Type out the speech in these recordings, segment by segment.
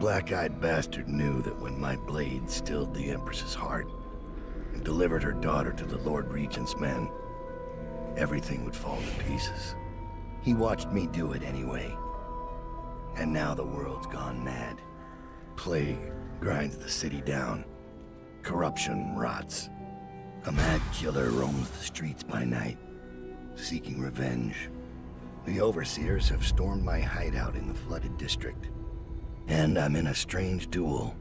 black-eyed bastard knew that when my blade stilled the Empress's heart and delivered her daughter to the Lord Regent's men, everything would fall to pieces. He watched me do it anyway. And now the world's gone mad. Plague grinds the city down. Corruption rots. A mad killer roams the streets by night, seeking revenge. The Overseers have stormed my hideout in the flooded district. And I'm in a strange duel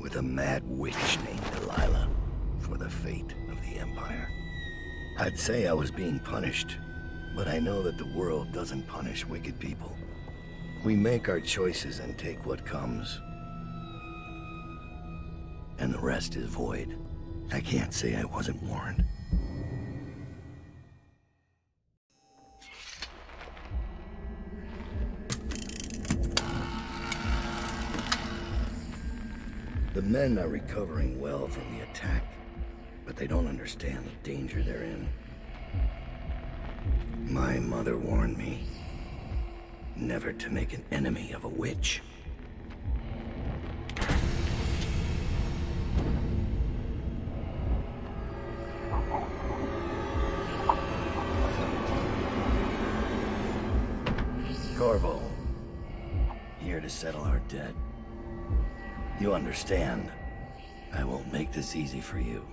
with a mad witch named Delilah for the fate of the Empire. I'd say I was being punished, but I know that the world doesn't punish wicked people. We make our choices and take what comes. And the rest is void. I can't say I wasn't warned. The men are recovering well from the attack, but they don't understand the danger they're in. My mother warned me never to make an enemy of a witch. Corvo, here to settle our debt. You understand. I won't make this easy for you.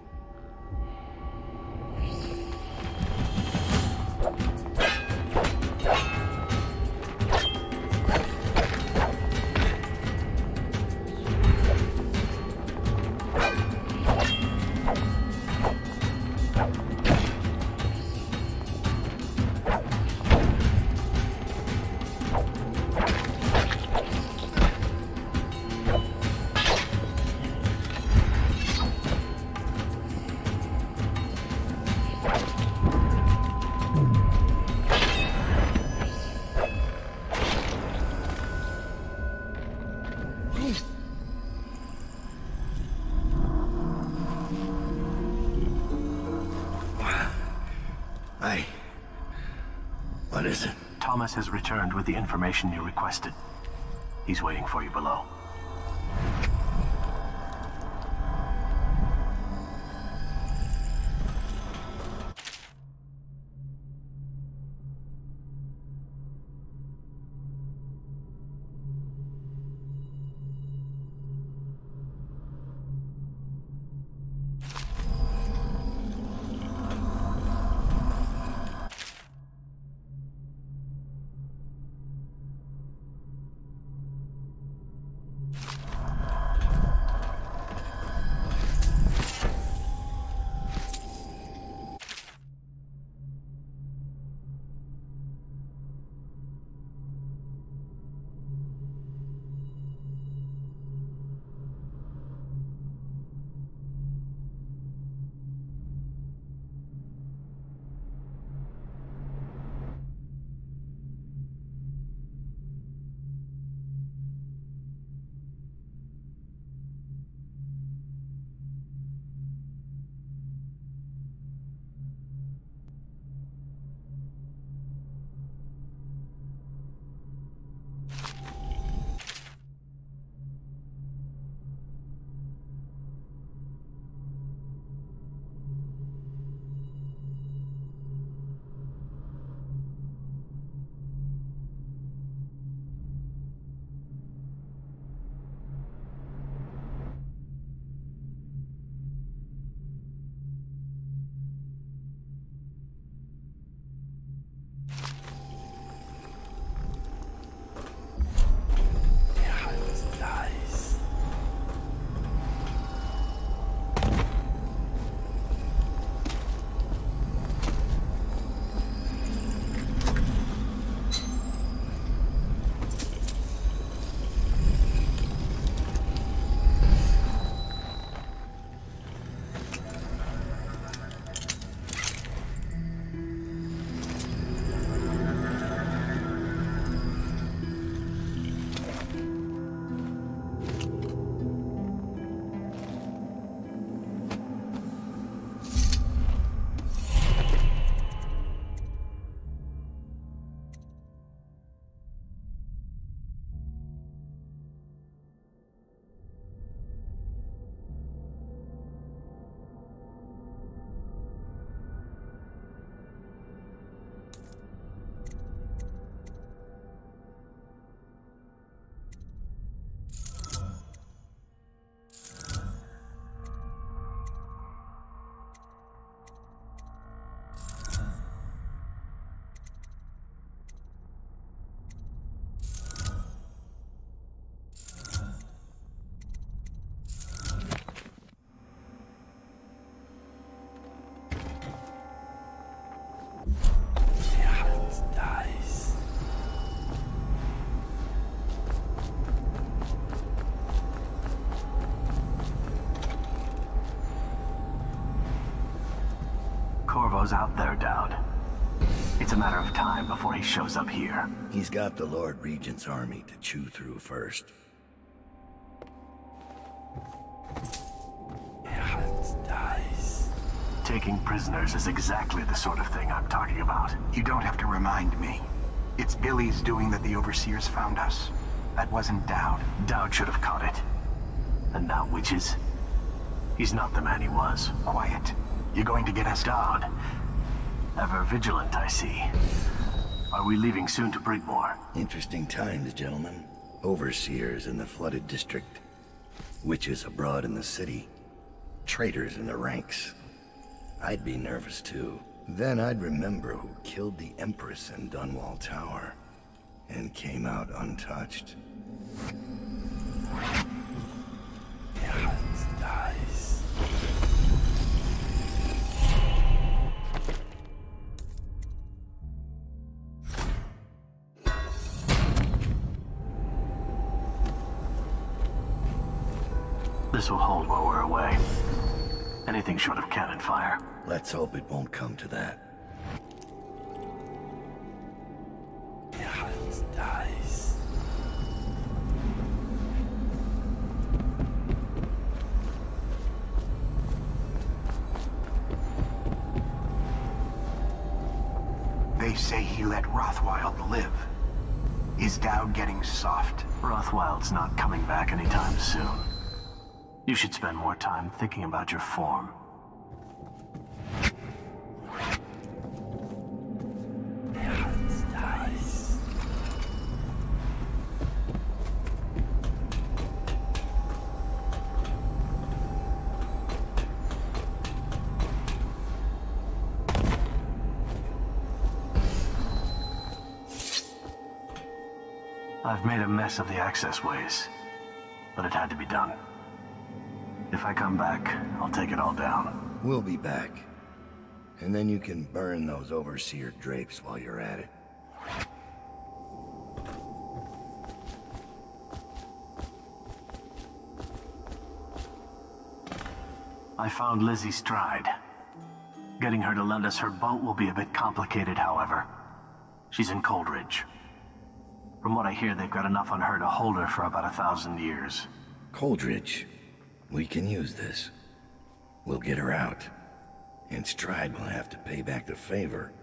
With the information you requested. He's waiting for you below. Corvo's out there, Daud. It's a matter of time before he shows up here. He's got the Lord Regent's army to chew through first. Taking prisoners is exactly the sort of thing I'm talking about. You don't have to remind me. It's Billie's doing that the Overseers found us. That wasn't Daud. Daud should have caught it. And now witches? He's not the man he was. Quiet. You're going to get us Daud. Ever vigilant, I see. Are we leaving soon to Brigmore? Interesting times, gentlemen. Overseers in the flooded district. Witches abroad in the city. Traitors in the ranks. I'd be nervous too. Then I'd remember who killed the Empress in Dunwall Tower. And came out untouched. This will hold while we're away. Anything short of cannon fire. Let's hope it won't come to that. dies. They say he let Rothwild live. Is Daud getting soft? Rothwild's not coming back anytime soon. You should spend more time thinking about your form. I've made a mess of the access ways, but it had to be done. If I come back, I'll take it all down. We'll be back. And then you can burn those overseer drapes while you're at it. I found Lizzie Stride. Getting her to lend us her boat will be a bit complicated, however. She's in Coldridge. From what I hear, they've got enough on her to hold her for about a thousand years. Coldridge. We can use this. We'll get her out. And Stride will have to pay back the favor.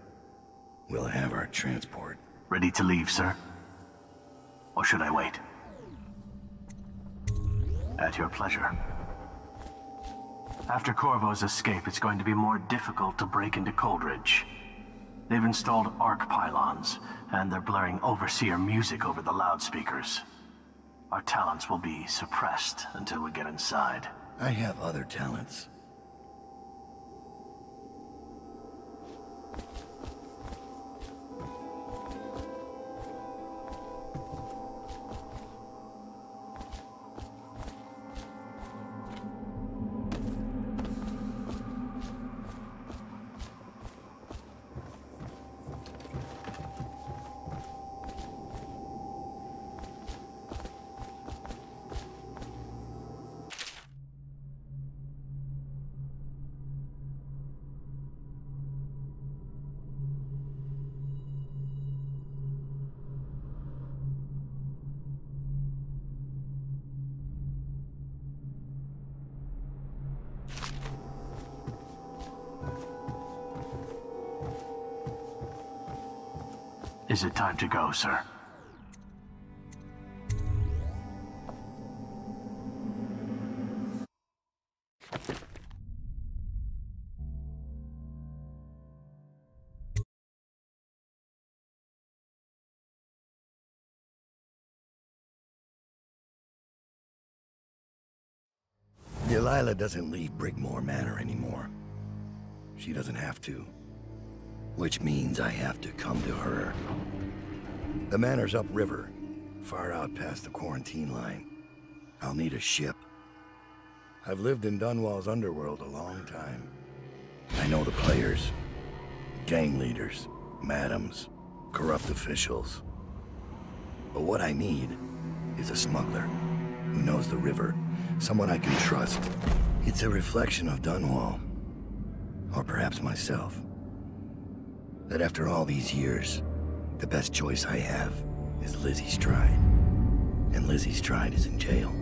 We'll have our transport. Ready to leave, sir? Or should I wait? At your pleasure. After Corvo's escape, it's going to be more difficult to break into Coldridge. They've installed arc pylons, and they're blaring Overseer music over the loudspeakers. Our talents will be suppressed until we get inside. I have other talents. Is it time to go, sir? Delilah doesn't leave Brigmore Manor anymore. She doesn't have to. Which means I have to come to her. The manor's upriver, far out past the quarantine line. I'll need a ship. I've lived in Dunwall's underworld a long time. I know the players. Gang leaders, madams, corrupt officials. But what I need is a smuggler who knows the river, someone I can trust. It's a reflection of Dunwall. Or perhaps myself. That after all these years, the best choice I have is Lizzie Stride. And Lizzie Stride is in jail.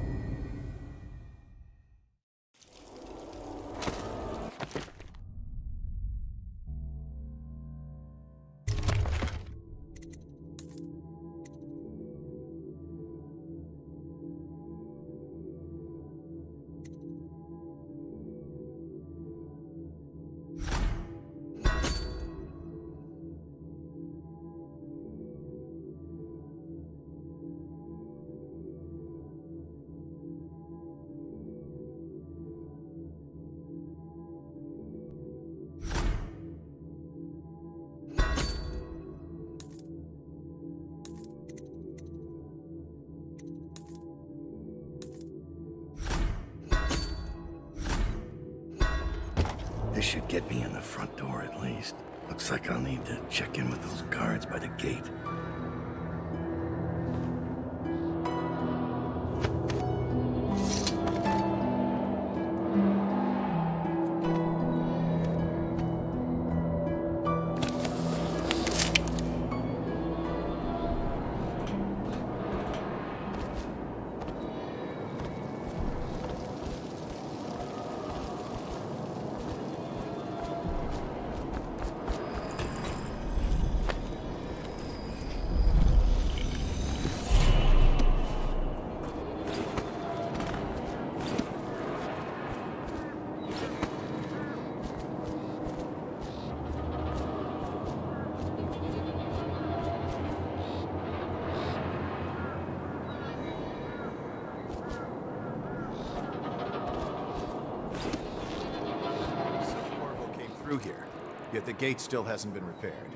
Gate still hasn't been repaired.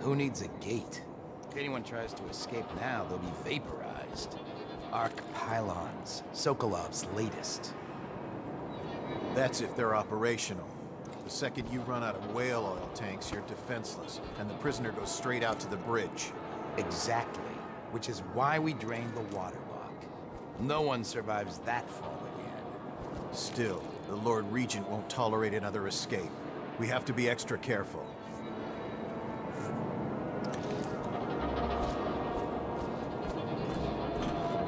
Who needs a gate? If anyone tries to escape now, they'll be vaporized. Arc pylons, Sokolov's latest. That's if they're operational. The second you run out of whale oil tanks, you're defenseless, and the prisoner goes straight out to the bridge. Exactly. Which is why we drained the water lock. No one survives that fall again. Still, the Lord Regent won't tolerate another escape. We have to be extra careful.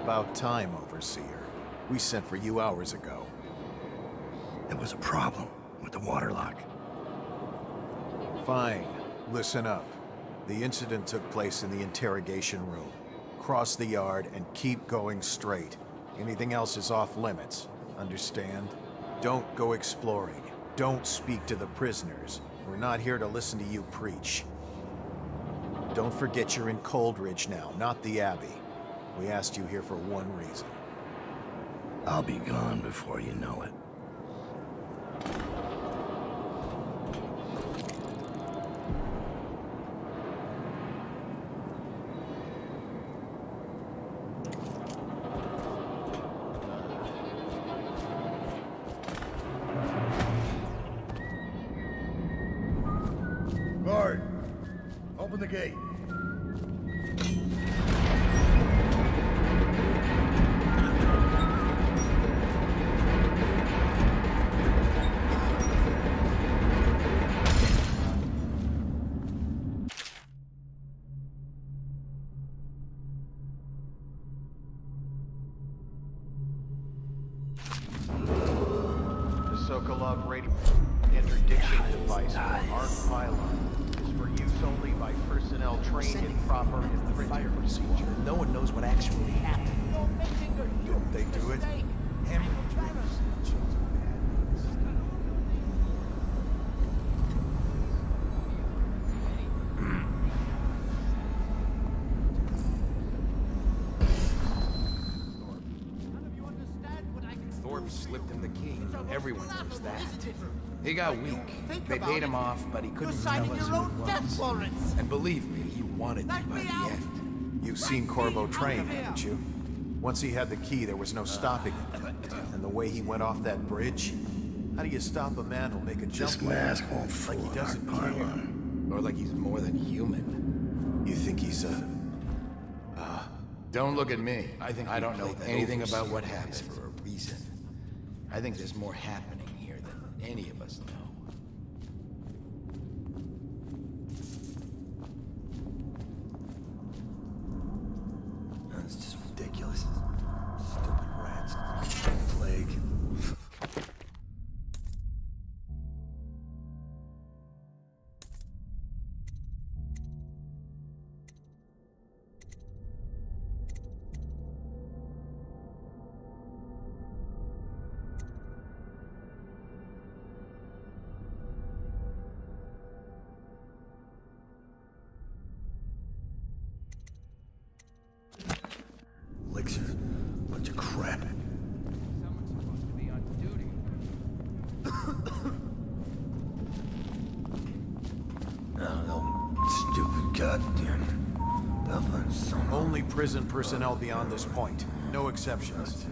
About time, Overseer. We sent for you hours ago. There was a problem with the water lock. Fine. Listen up. The incident took place in the interrogation room. Cross the yard and keep going straight. Anything else is off limits. Understand? Don't go exploring. Don't speak to the prisoners. We're not here to listen to you preach. Don't forget you're in Coldridge now, not the Abbey. We asked you here for one reason. I'll be gone before you know it. Trained in proper Fire infringement procedure. procedure. No one knows what actually happened. Didn't they do it? Thorpe slipped him the key. Everyone knows that. He got weak. They paid him off, but he couldn't tell us who it was. And believe me, he wanted me by the end. You've seen Corvo train, haven't you? Once he had the key, there was no stopping him. And the way he went off that bridge, how do you stop a man who'll make a jump This like mask that? won't fool like he doesn't arc care? Or like he's more than human. You think he's a... Uh, don't look at me. I think I don't know anything about what guys happened. for a reason. I think there's more happening here than any of us know. Personnel beyond this point. No exceptions.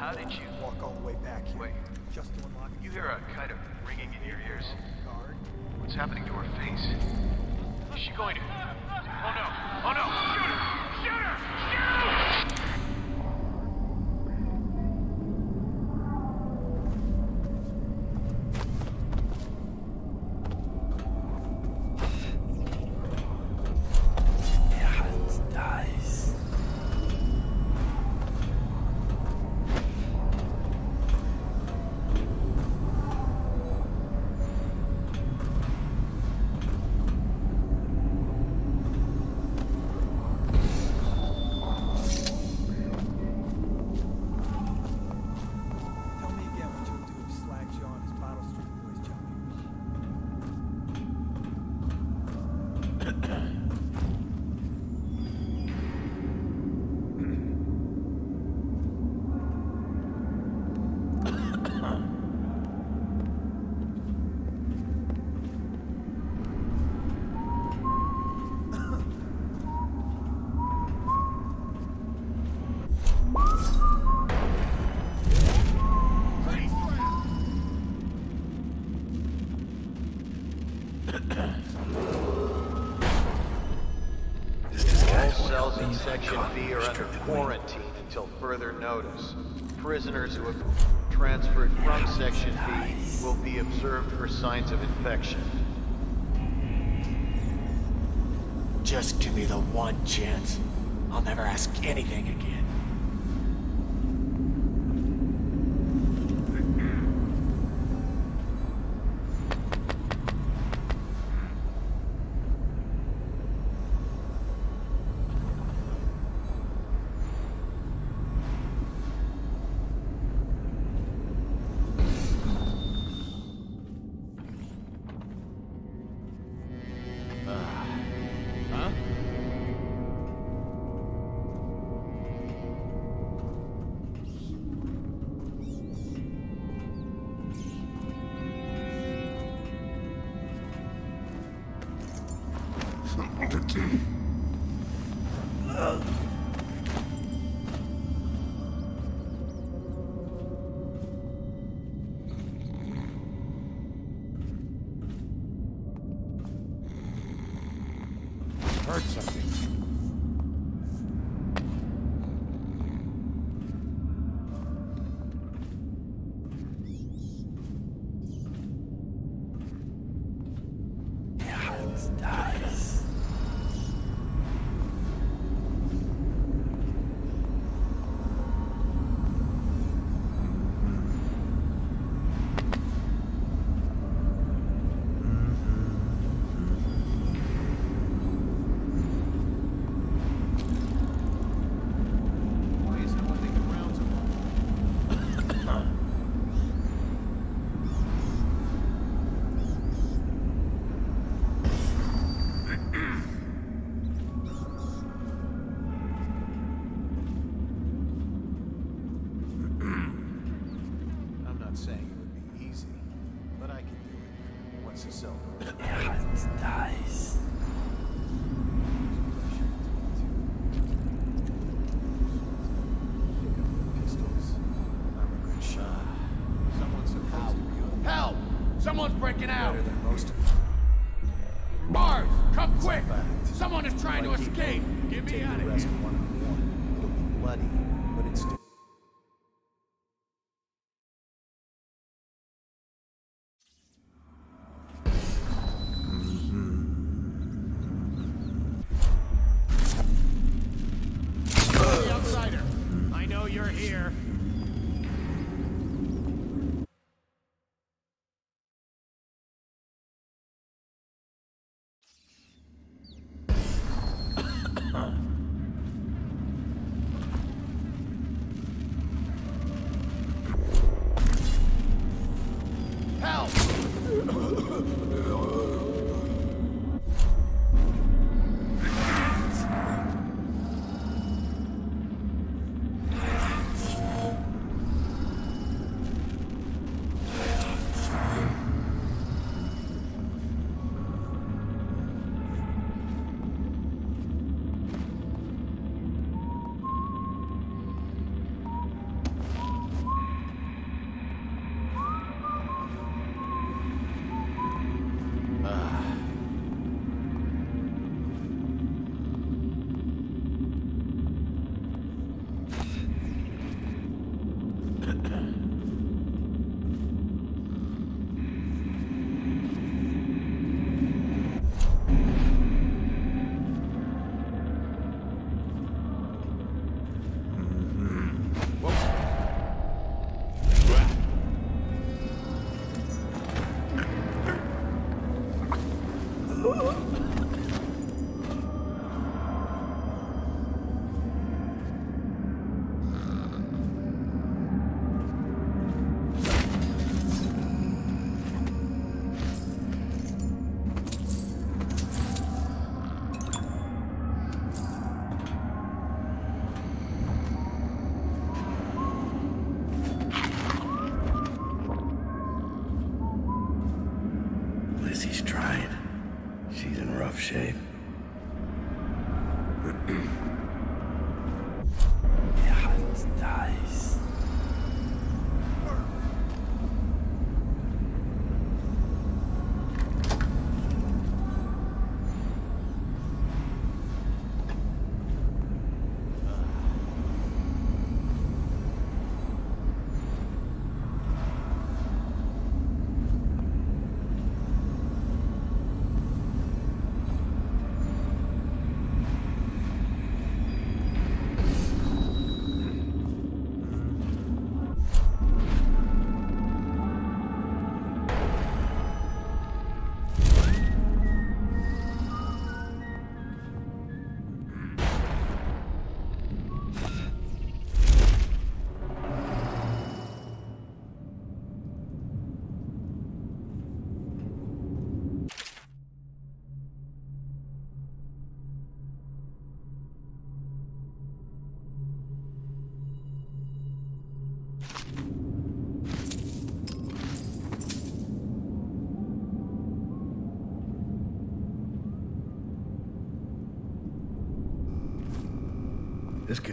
How did you... Walk all the way back here. Wait. Just to unlock You hear a kind of ringing in your ears? What's happening to her face? Is she going to... Oh no! Oh no! Shoot her! Shoot her! Prisoners who have transferred from Section B will be observed for signs of infection. Just give me the one chance. I'll never ask anything again.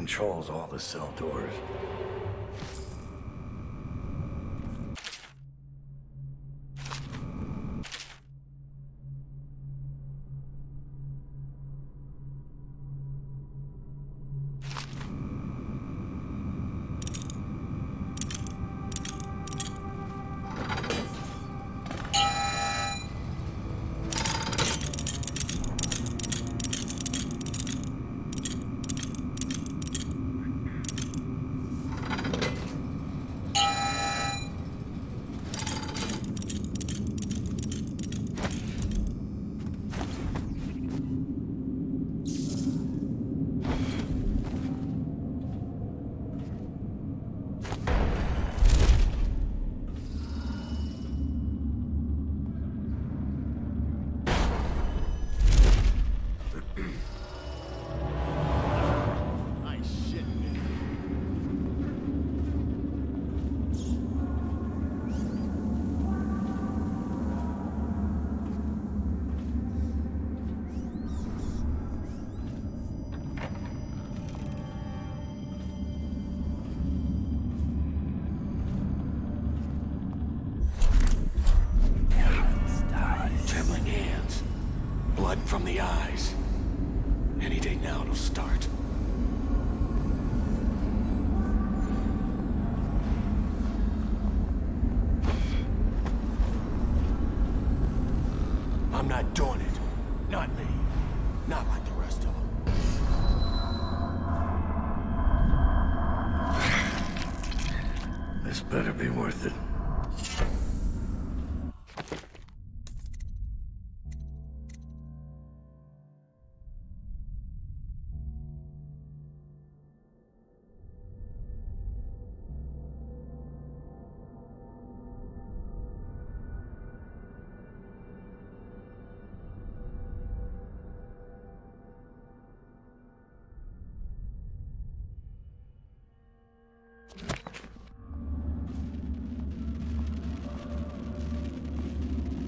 Controls all the cell doors.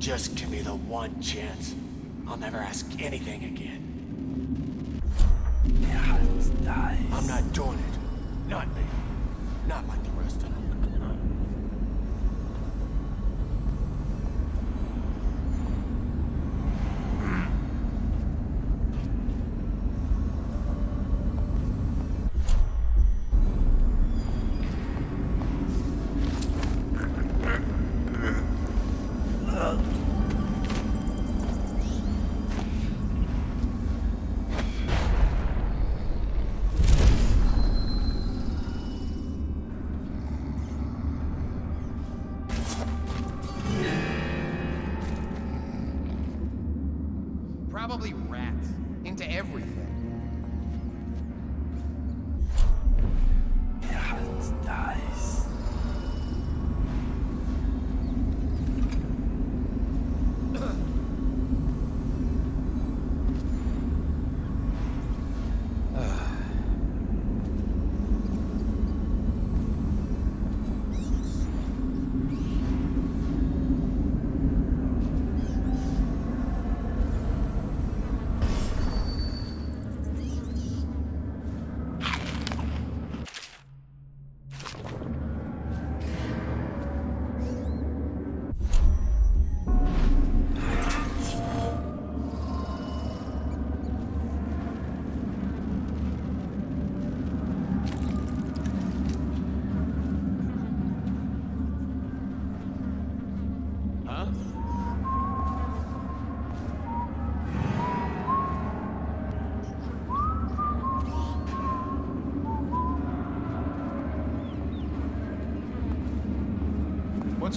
Just give me the one chance. I'll never ask anything again. I'm not doing it.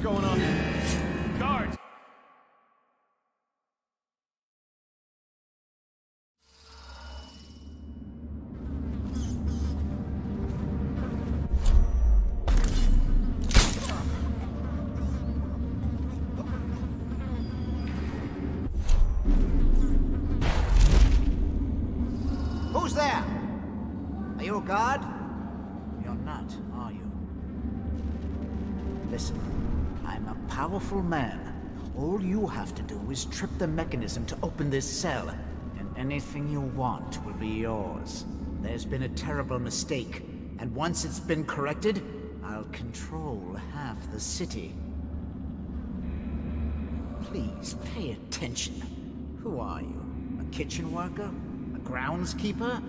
Going on? Guards! Who's there? Are you a guard? You're not, are you? Listen, I'm a powerful man. All you have to do is trip the mechanism to open this cell, and anything you want will be yours. There's been a terrible mistake, and once it's been corrected, I'll control half the city. Please pay attention. Who are you? A kitchen worker? A groundskeeper?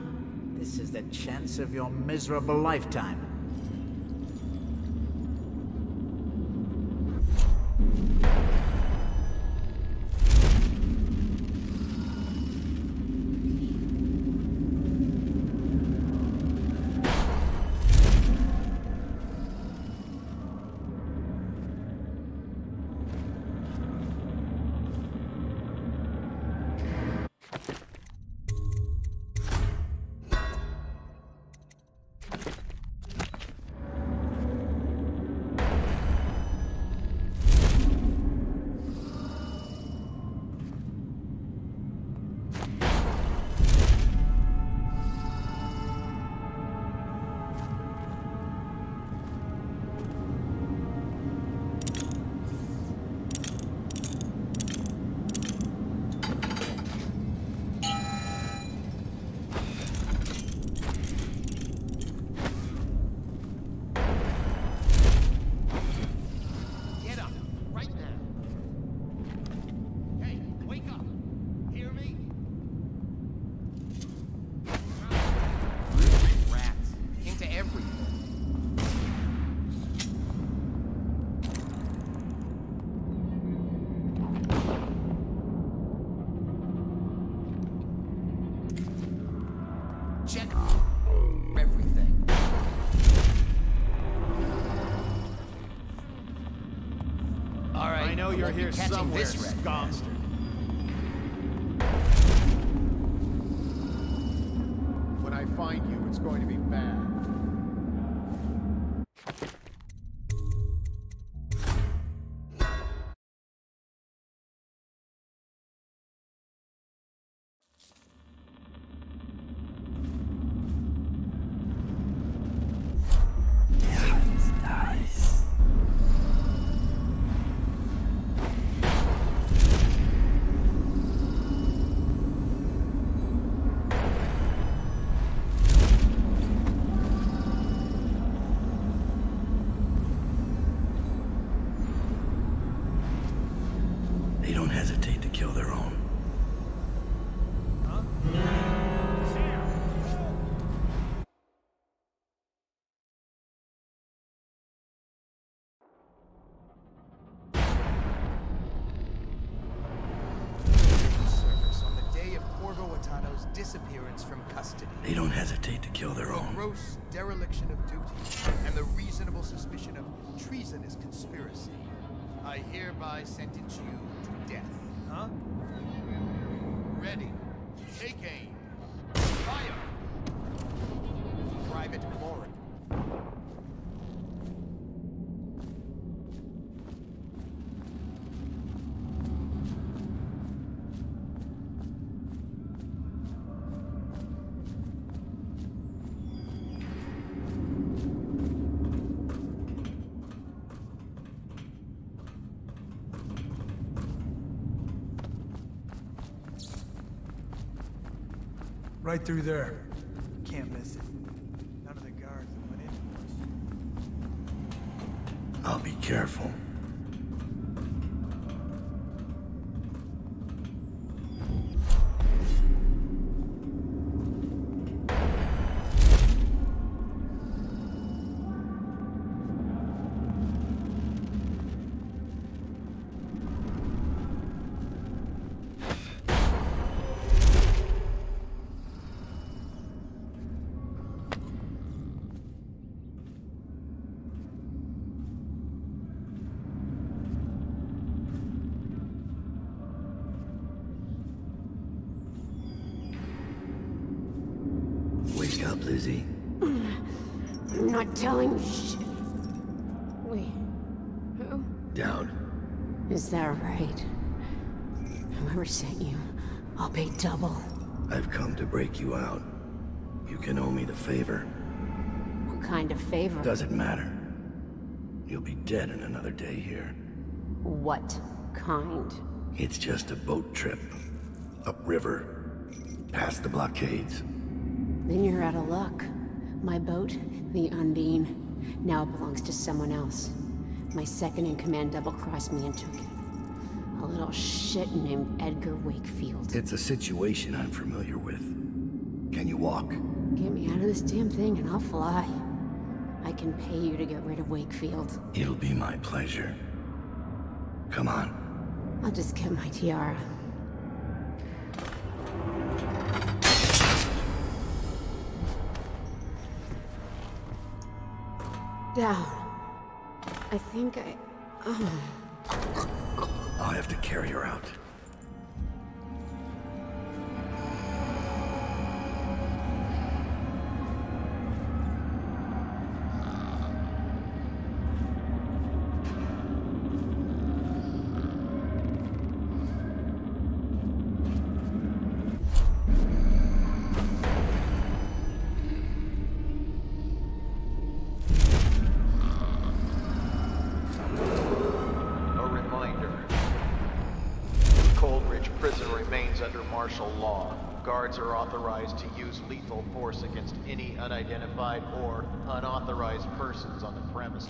This is the chance of your miserable lifetime. Here catching somewhere, Right through there. Can't miss it. None of the guards went in. I'll be careful. Break you out. You can owe me the favor. What kind of favor? Doesn't matter. You'll be dead in another day here. What kind? It's just a boat trip. Upriver. Past the blockades. Then you're out of luck. My boat, the Undine, now belongs to someone else. My second in command double-crossed me and took it. A little shit named Edgar Wakefield. It's a situation I'm familiar with. Can you walk? Get me out of this damn thing and I'll fly. I can pay you to get rid of Wakefield. It'll be my pleasure. Come on. I'll just get my tiara. Down. I think I... Oh. I'll have to carry her out. Persons on the premises.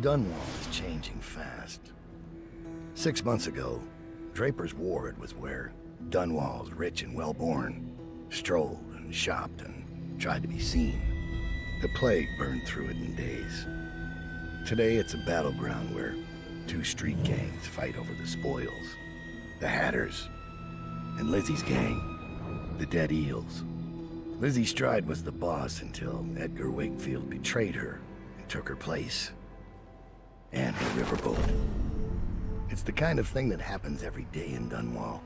Dunwall is changing fast. Six months ago, Draper's Ward was where Dunwall's rich and well-born strolled and shopped and tried to be seen. The plague burned through it in days. Today it's a battleground where two street gangs fight over the spoils. The Hatters and Lizzie's gang, the Dead Eels. Lizzie Stride was the boss until Edgar Wakefield betrayed her and took her place and her riverboat. It's the kind of thing that happens every day in Dunwall.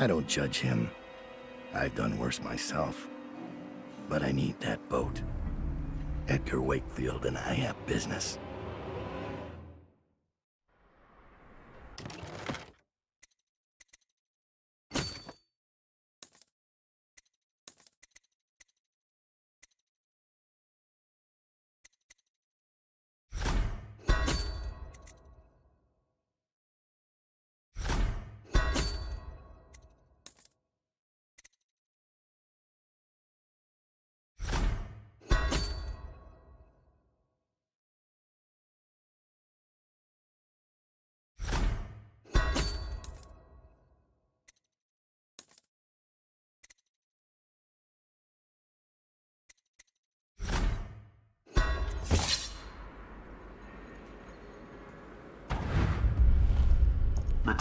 I don't judge him. I've done worse myself. But I need that boat. Edgar Wakefield and I have business.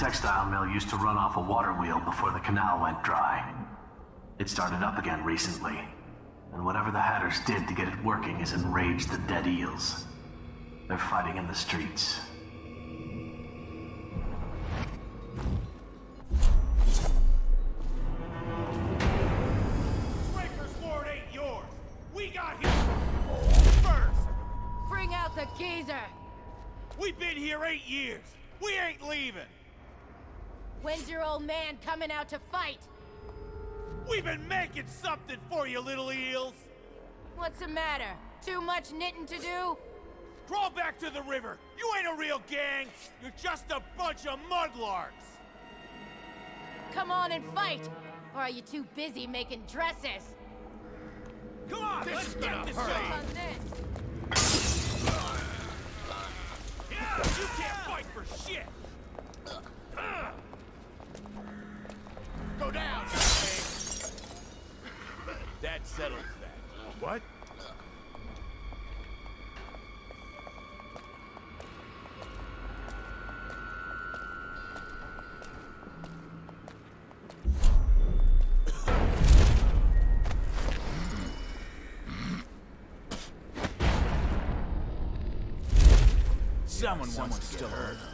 Textile mill used to run off a water wheel before the canal went dry. It started up again recently, and whatever the Hatters did to get it working has enraged the dead eels. They're fighting in the streets. Draper's Ward ain't yours. We got here first. Bring out the geezer. We've been here eight years. We ain't leaving. When's your old man coming out to fight? We've been making something for you, little eels. What's the matter? Too much knitting to do? Crawl back to the river. You ain't a real gang. You're just a bunch of mudlarks. Come on and fight! Or are you too busy making dresses? Come on, This let's is get this. On this. Yeah, you can't fight for shit. Go down. That settles that. What? Someone, wants to get hurt.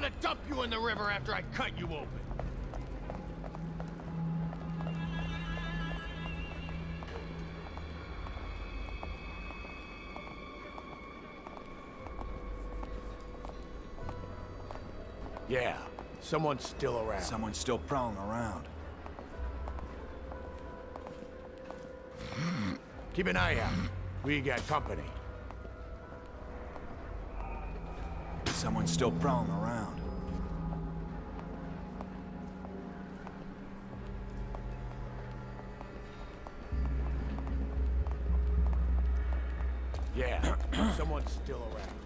Gonna dump you in the river after I cut you open. Yeah, someone's still around. Someone's still prowling around. Keep an eye out. We got company. Someone's still prowling around. Still around.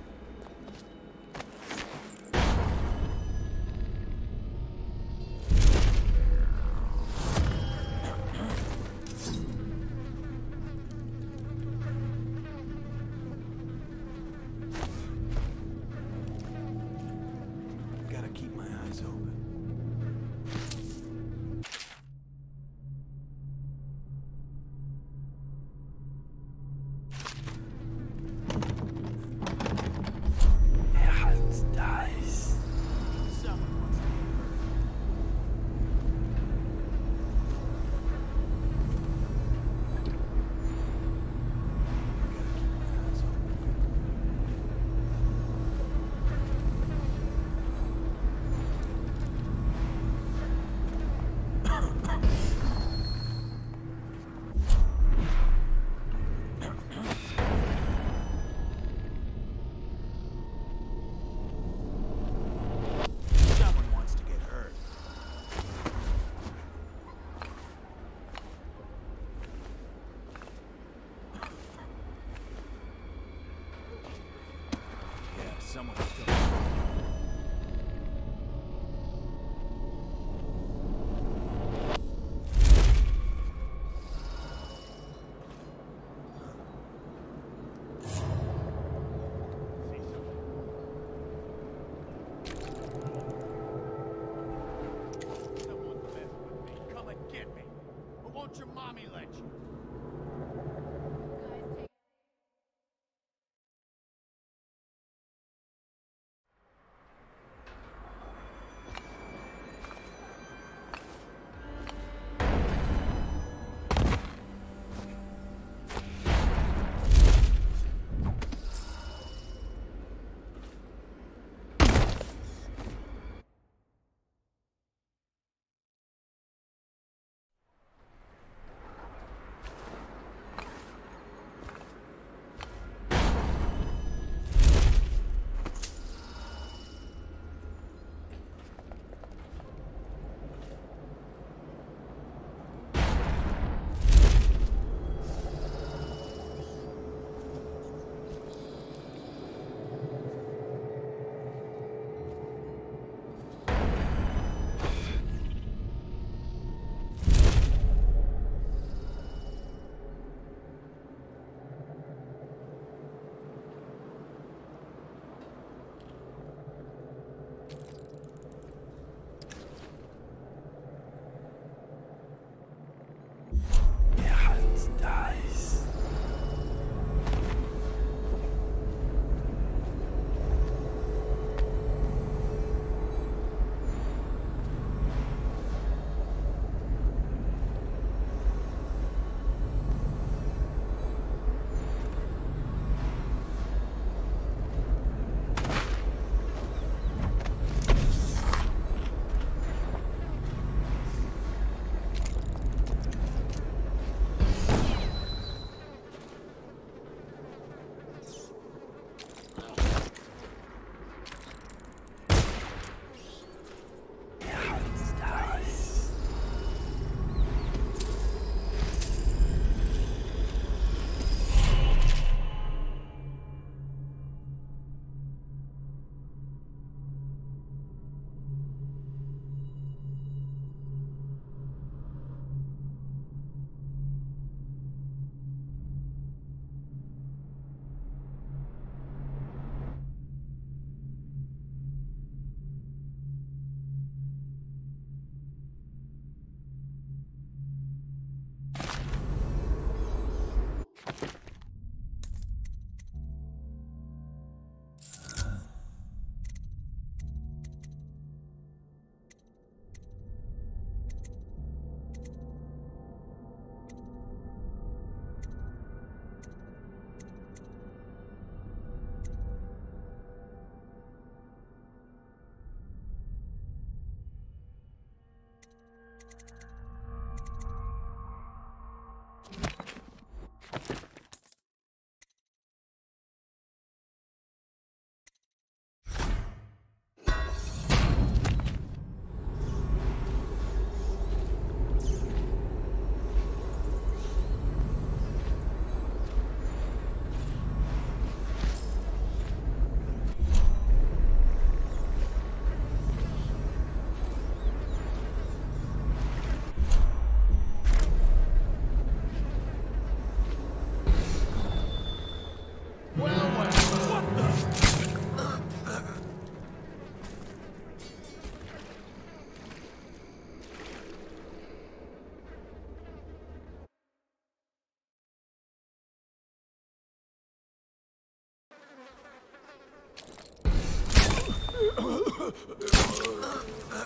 Won't your Ah!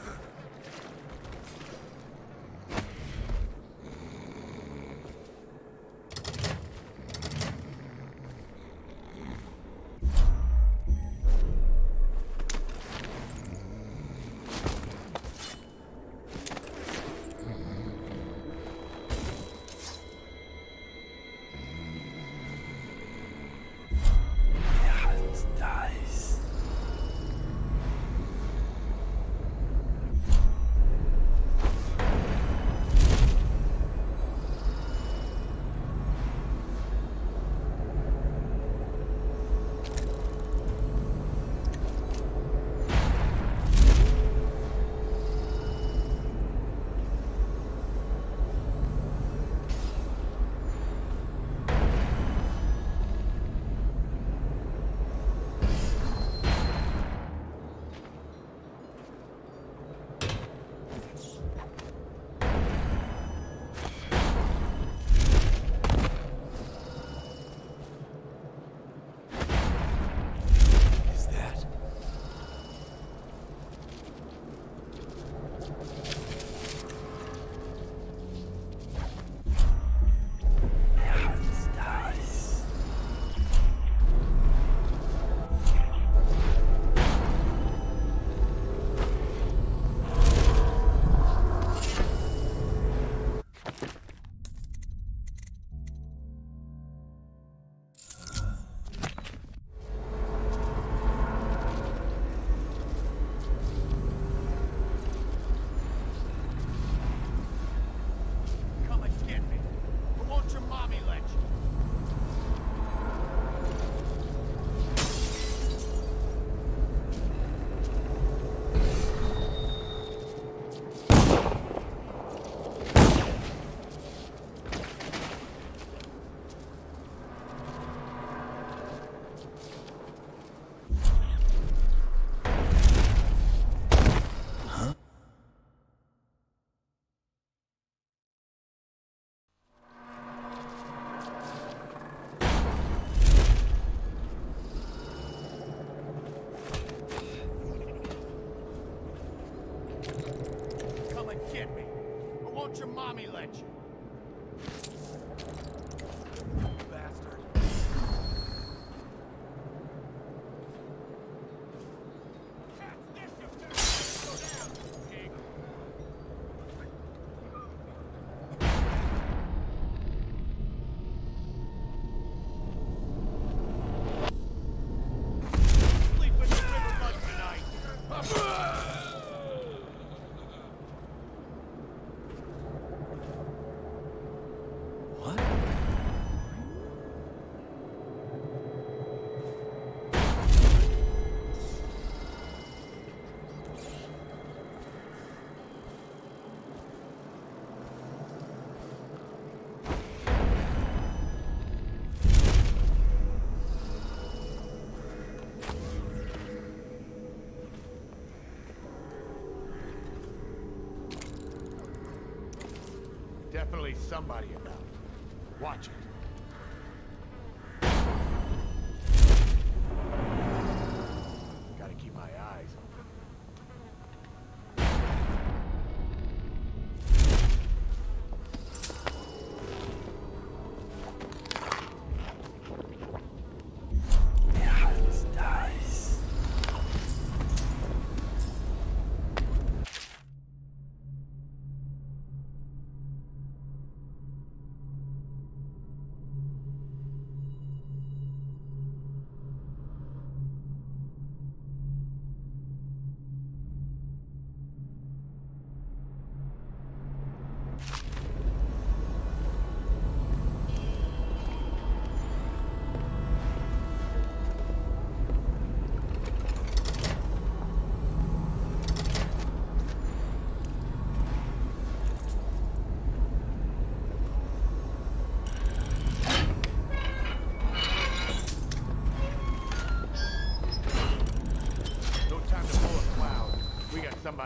Definitely somebody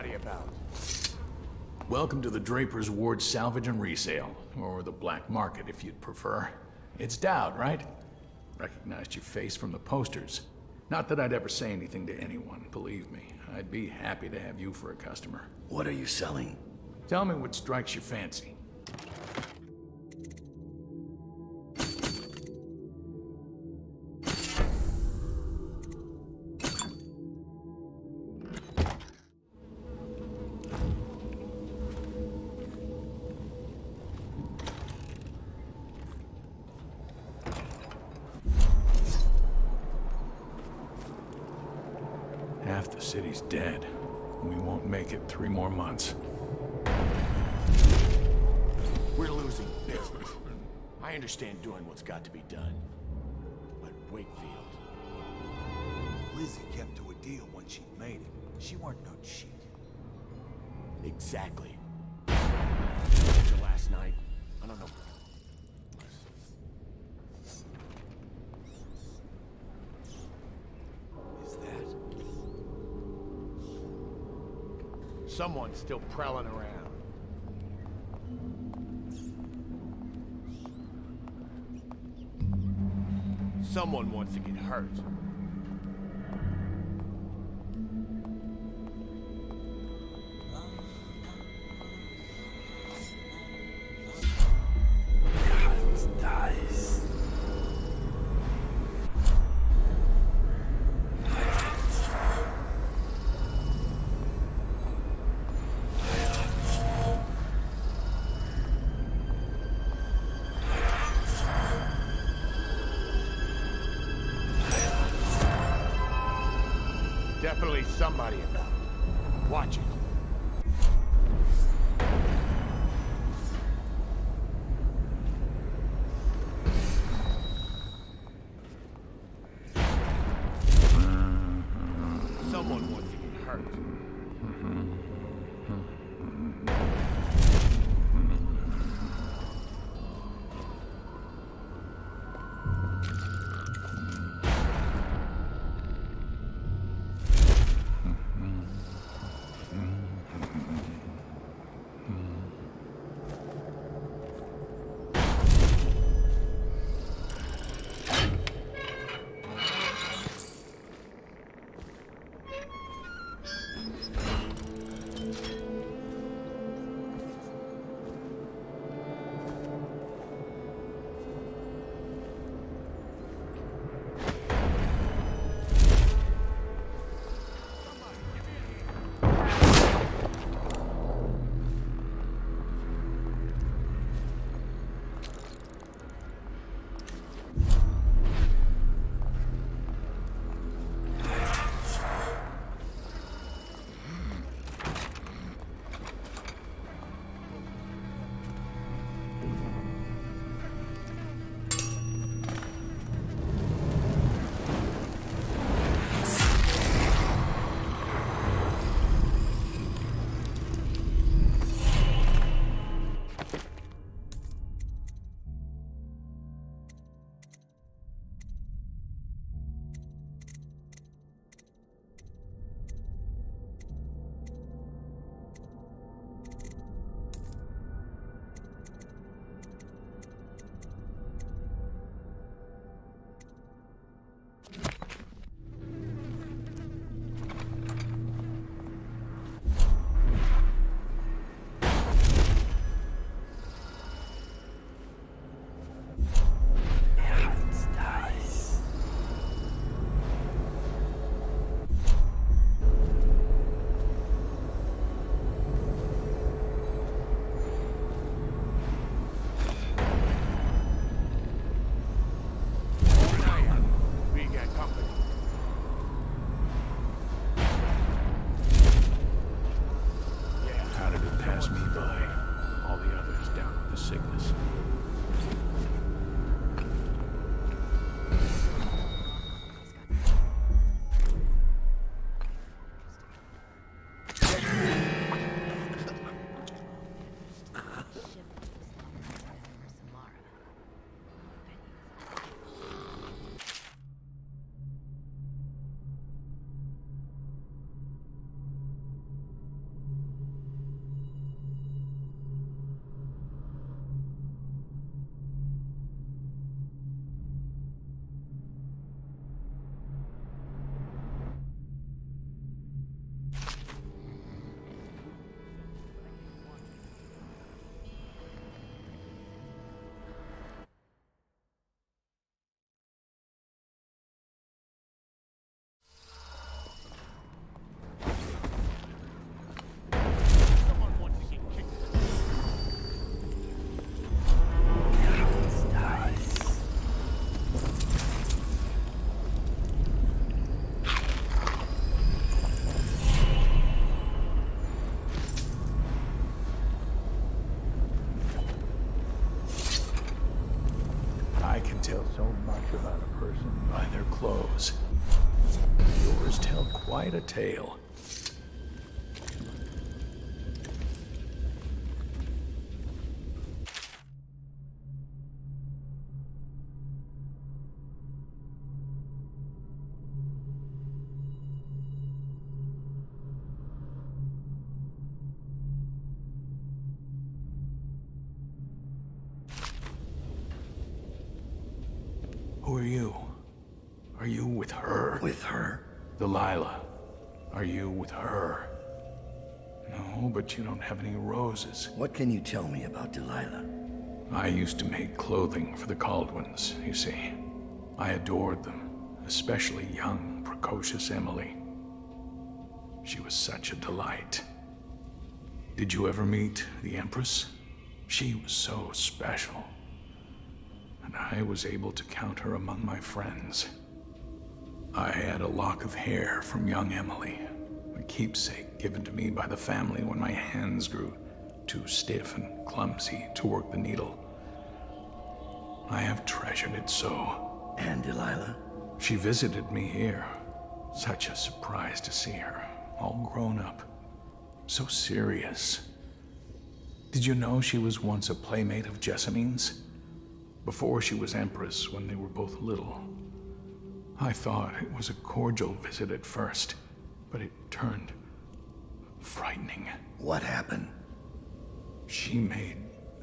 We about. Welcome to the Draper's Ward Salvage and Resale, or the Black Market if you'd prefer. It's Daud, right? Recognized your face from the posters. Not that I'd ever say anything to anyone, believe me. I'd be happy to have you for a customer. What are you selling? Tell me what strikes your fancy. City's dead. We won't make it three more months. We're losing business. I understand doing what's got to be done. But Wakefield... Lizzie kept to a deal when she made it. She weren't no cheat. Exactly. After last night, Someone's still prowling around. Someone wants to get hurt. A tale. Who are you? Are you with her? With her? Delilah. Are you with her? No, but you don't have any roses. What can you tell me about Delilah? I used to make clothing for the Kaldwins, you see. I adored them, especially young, precocious Emily. She was such a delight. Did you ever meet the Empress? She was so special. And I was able to count her among my friends. I had a lock of hair from young Emily, a keepsake given to me by the family when my hands grew too stiff and clumsy to work the needle. I have treasured it so. And Delilah? She visited me here. Such a surprise to see her, all grown up. So serious. Did you know she was once a playmate of Jessamine's? Before she was Empress, when they were both little. I thought it was a cordial visit at first, but it turned frightening. What happened? She made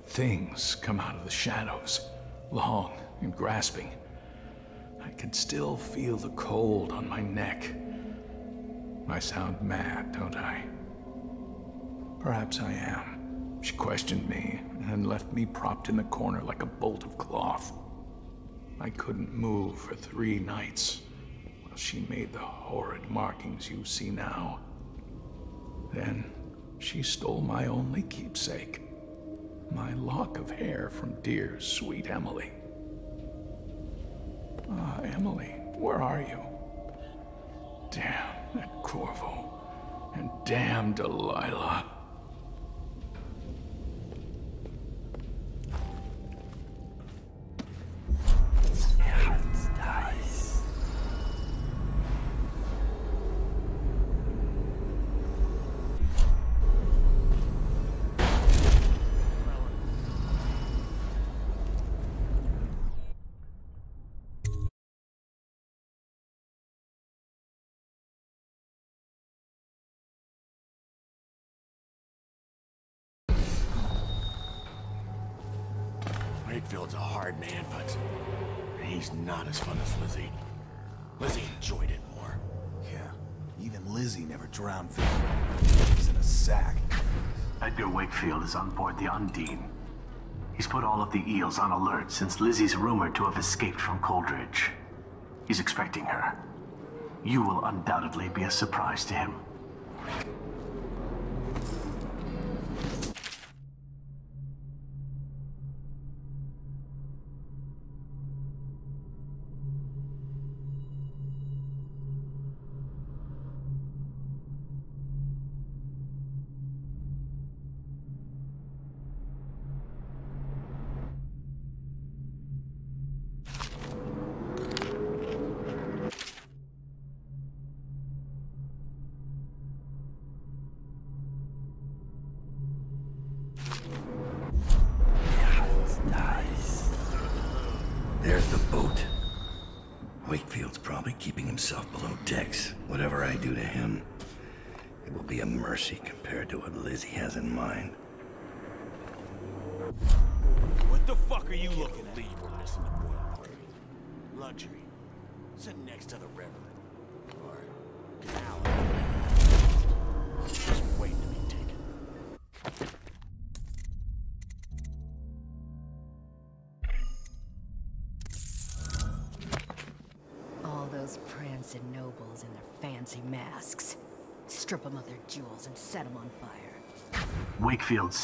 things come out of the shadows, long and grasping. I can still feel the cold on my neck. I sound mad, don't I? Perhaps I am. She questioned me and left me propped in the corner like a bolt of cloth. I couldn't move for three nights she made the horrid markings you see now. Then she stole my only keepsake, my lock of hair from dear, sweet Emily. Ah, Emily, where are you? Damn that Corvo. And damn Delilah. Wakefield's hard man, but he's not as fun as Lizzie. Lizzie enjoyed it more. Yeah, even Lizzie never drowned He's in a sack. Edgar Wakefield is on board the Undine. He's put all of the eels on alert since Lizzie's rumored to have escaped from Coldridge. He's expecting her. You will undoubtedly be a surprise to him.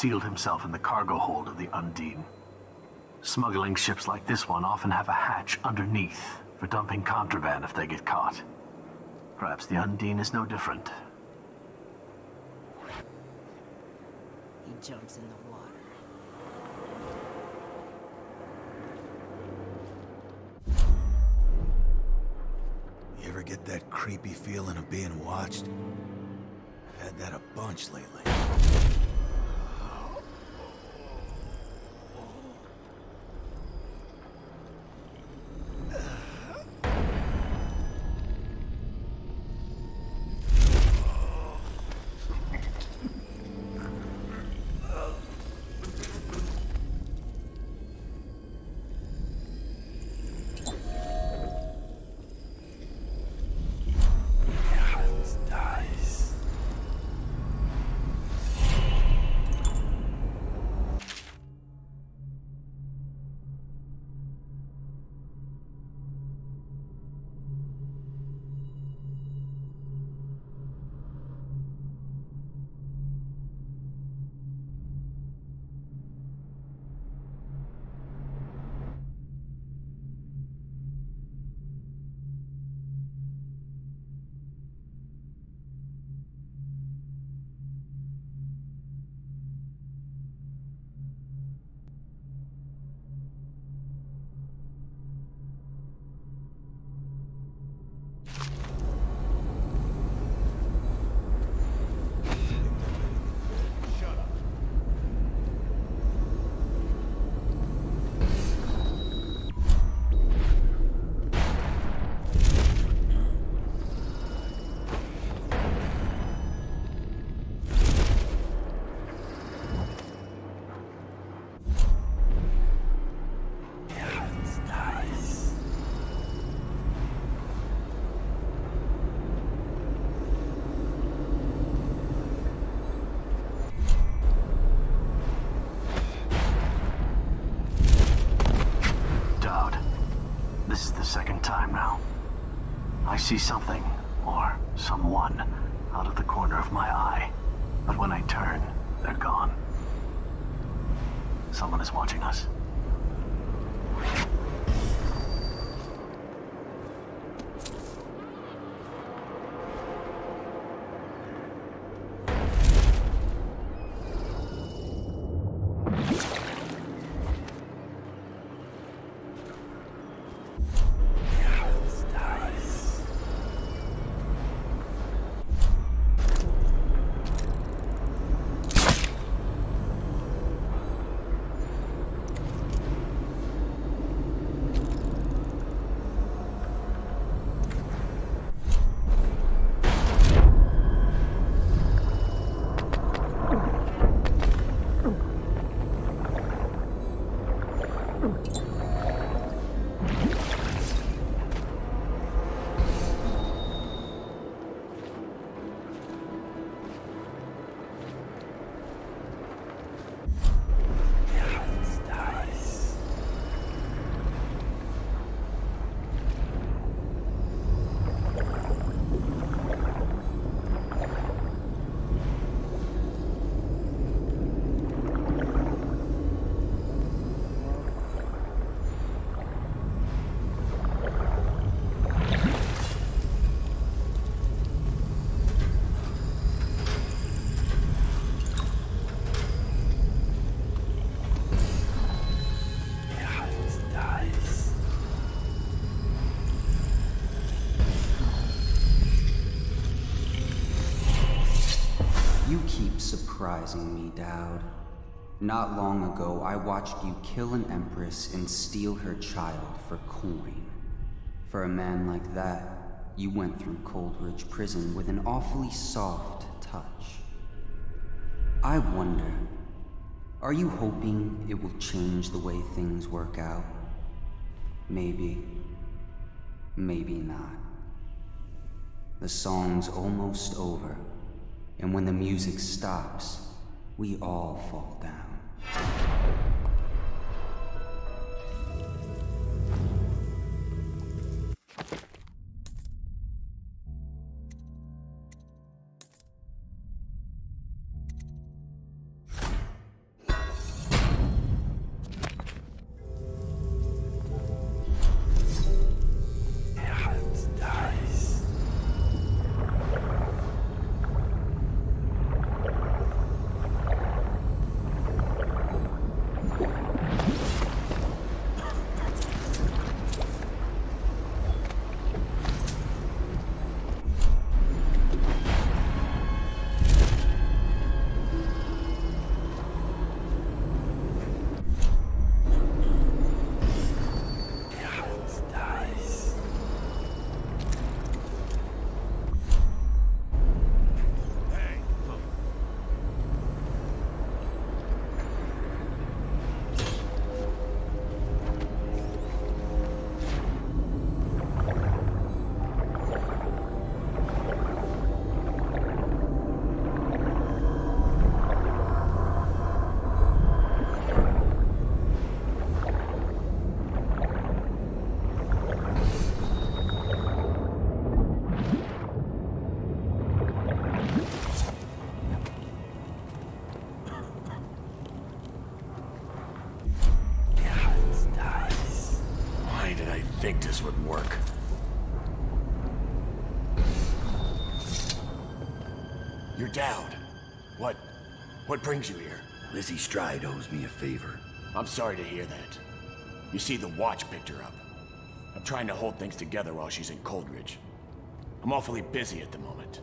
concealed himself in the cargo hold of the Undine. Smuggling ships like this one often have a hatch underneath for dumping contraband if they get caught. Perhaps the Undine is no different. He jumps in the water. You ever get that creepy feeling of being watched? I've had that a bunch lately. See something, surprising me, Daud. Not long ago, I watched you kill an empress and steal her child for coin. For a man like that, you went through Coldridge Prison with an awfully soft touch. I wonder, are you hoping it will change the way things work out? Maybe. Maybe not. The song's almost over, and when the music stops, we all fall down. What brings you here? Lizzie Stride owes me a favor. I'm sorry to hear that. You see, the Watch picked her up. I'm trying to hold things together while she's in Coldridge. I'm awfully busy at the moment.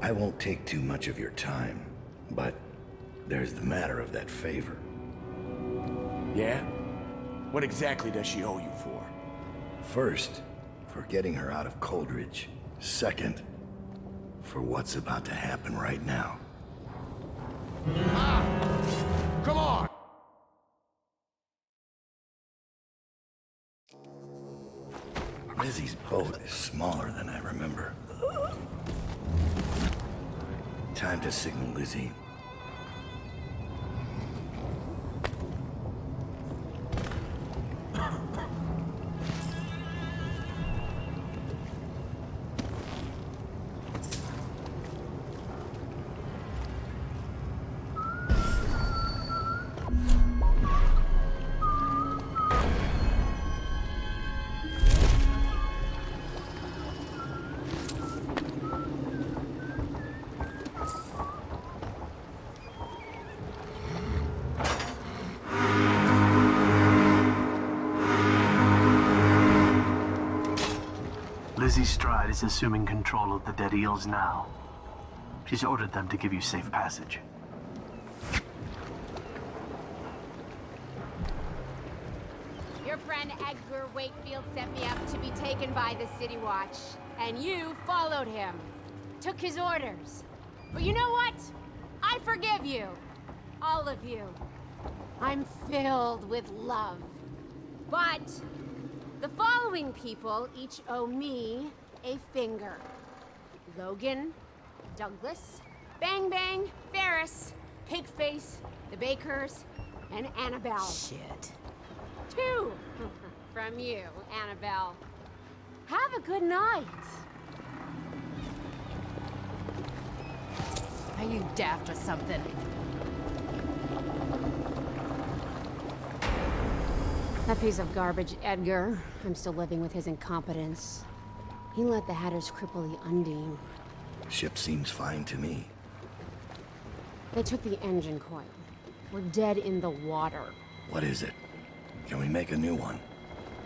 I won't take too much of your time, but there's the matter of that favor. Yeah? What exactly does she owe you for? First, for getting her out of Coldridge. Second, for what's about to happen right now. Ah! Come on! Lizzie's boat is smaller than I remember. Time to signal. Lizzie is assuming control of the Dead Eels now. She's ordered them to give you safe passage. Your friend Edgar Wakefield sent me up to be taken by the City Watch, and you followed him. Took his orders. But you know what? I forgive you. All of you. I'm filled with love. But the following people each owe me a finger. Logan, Douglas, Bang Bang, Ferris, Pigface, the Bakers, and Annabelle. Shit. Two from you, Annabelle. Have a good night. Are you daft or something? That piece of garbage, Edgar. I'm still living with his incompetence. He let the Hatters cripple the Undine. Ship seems fine to me. They took the engine coil. We're dead in the water. What is it? Can we make a new one?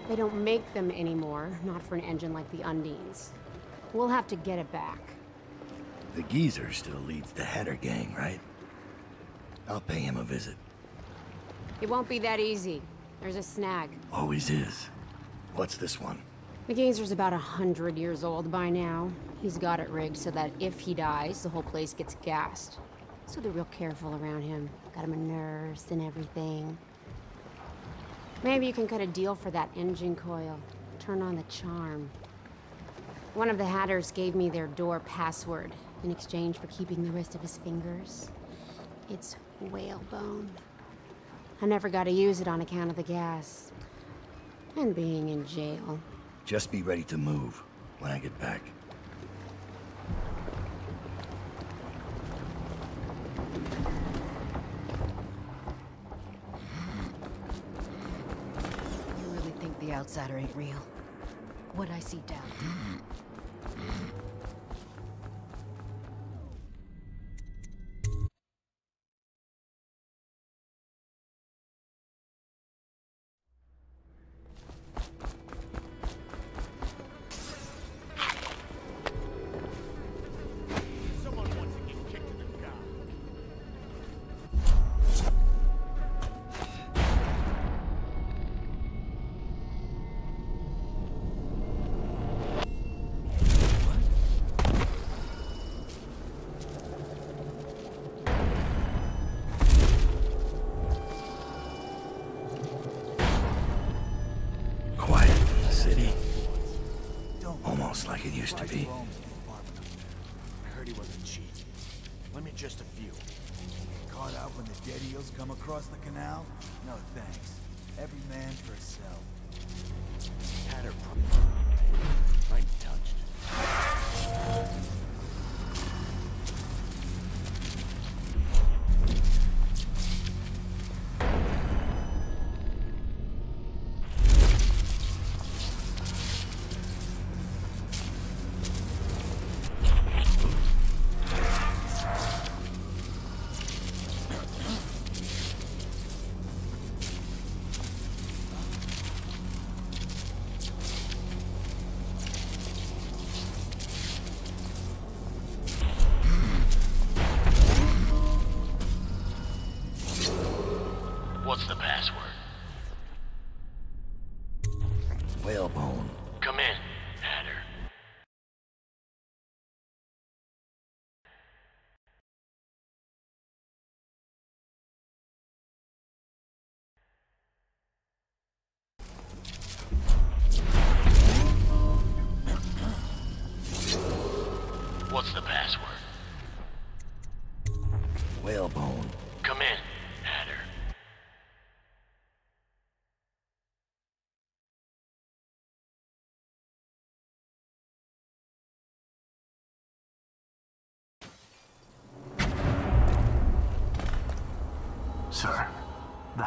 They don't make them anymore, not for an engine like the Undine's. We'll have to get it back. The geezer still leads the Hatter gang, right? I'll pay him a visit. It won't be that easy. There's a snag. Always is. What's this one? The Geezer's about a hundred years old by now. He's got it rigged so that if he dies, the whole place gets gassed. So they're real careful around him. Got him a nurse and everything. Maybe you can cut a deal for that engine coil. Turn on the charm. One of the Hatters gave me their door password in exchange for keeping the rest of his fingers. It's whalebone. I never got to use it on account of the gas. And being in jail. Just be ready to move when I get back. You really think the outsider ain't real? What I see down. Across the canal? No thanks.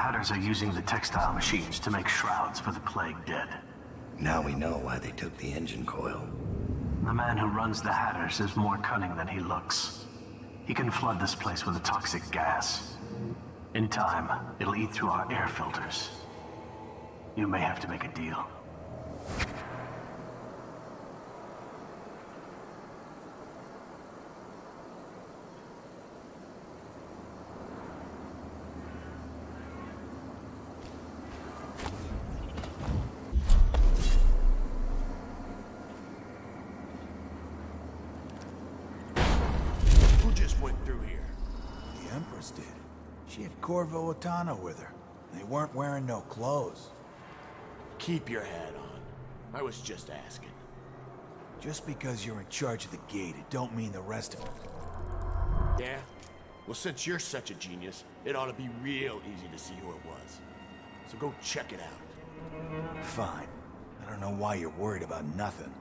The Hatters are using the textile machines to make shrouds for the plague dead. Now we know why they took the engine coil. The man who runs the Hatters is more cunning than he looks. He can flood this place with a toxic gas. In time, it'll eat through our air filters. You may have to make a deal. With her. They weren't wearing no clothes. Keep your hat on. I was just asking. Just because you're in charge of the gate, it don't mean the rest of it. Yeah? Well, since you're such a genius, it ought to be real easy to see who it was. So go check it out. Fine. I don't know why you're worried about nothing.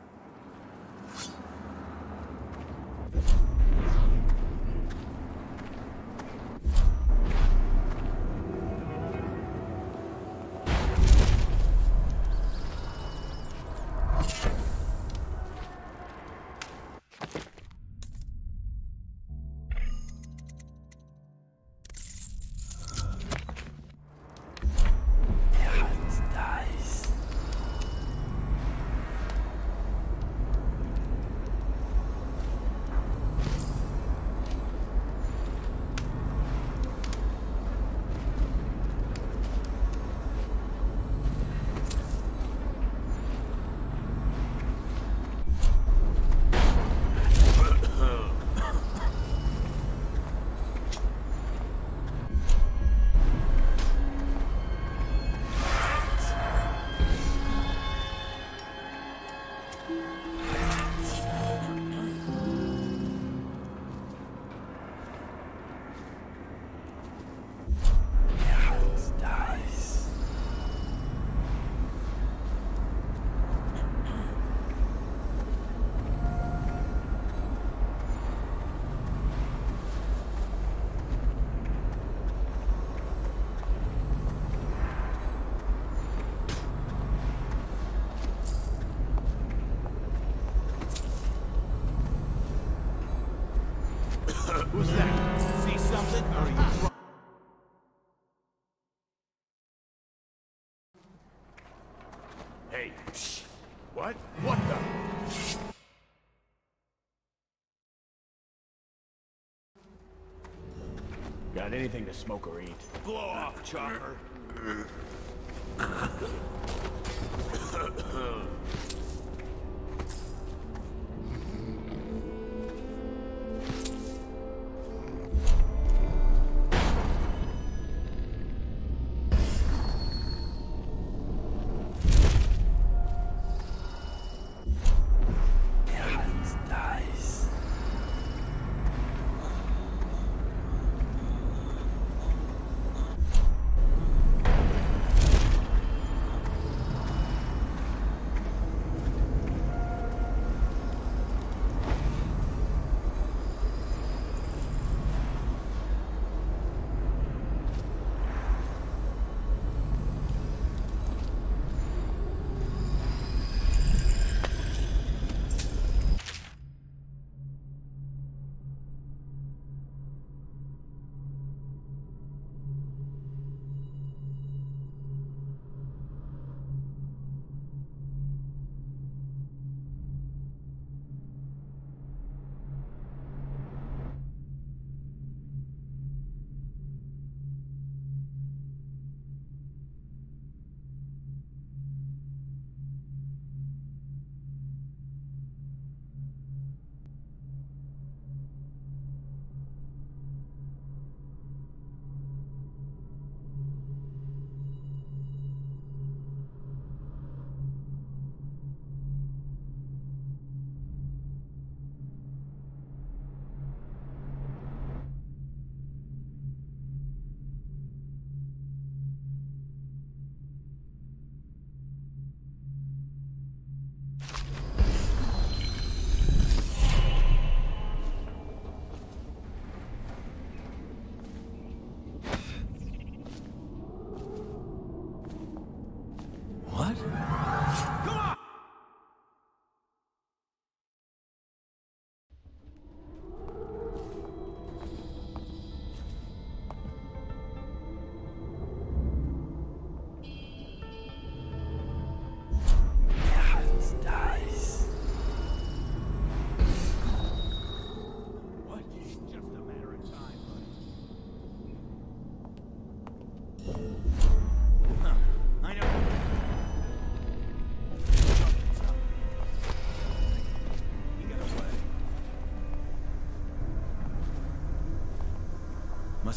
Anything to smoke or eat? Blow off, chopper.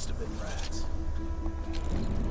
Must have been rats.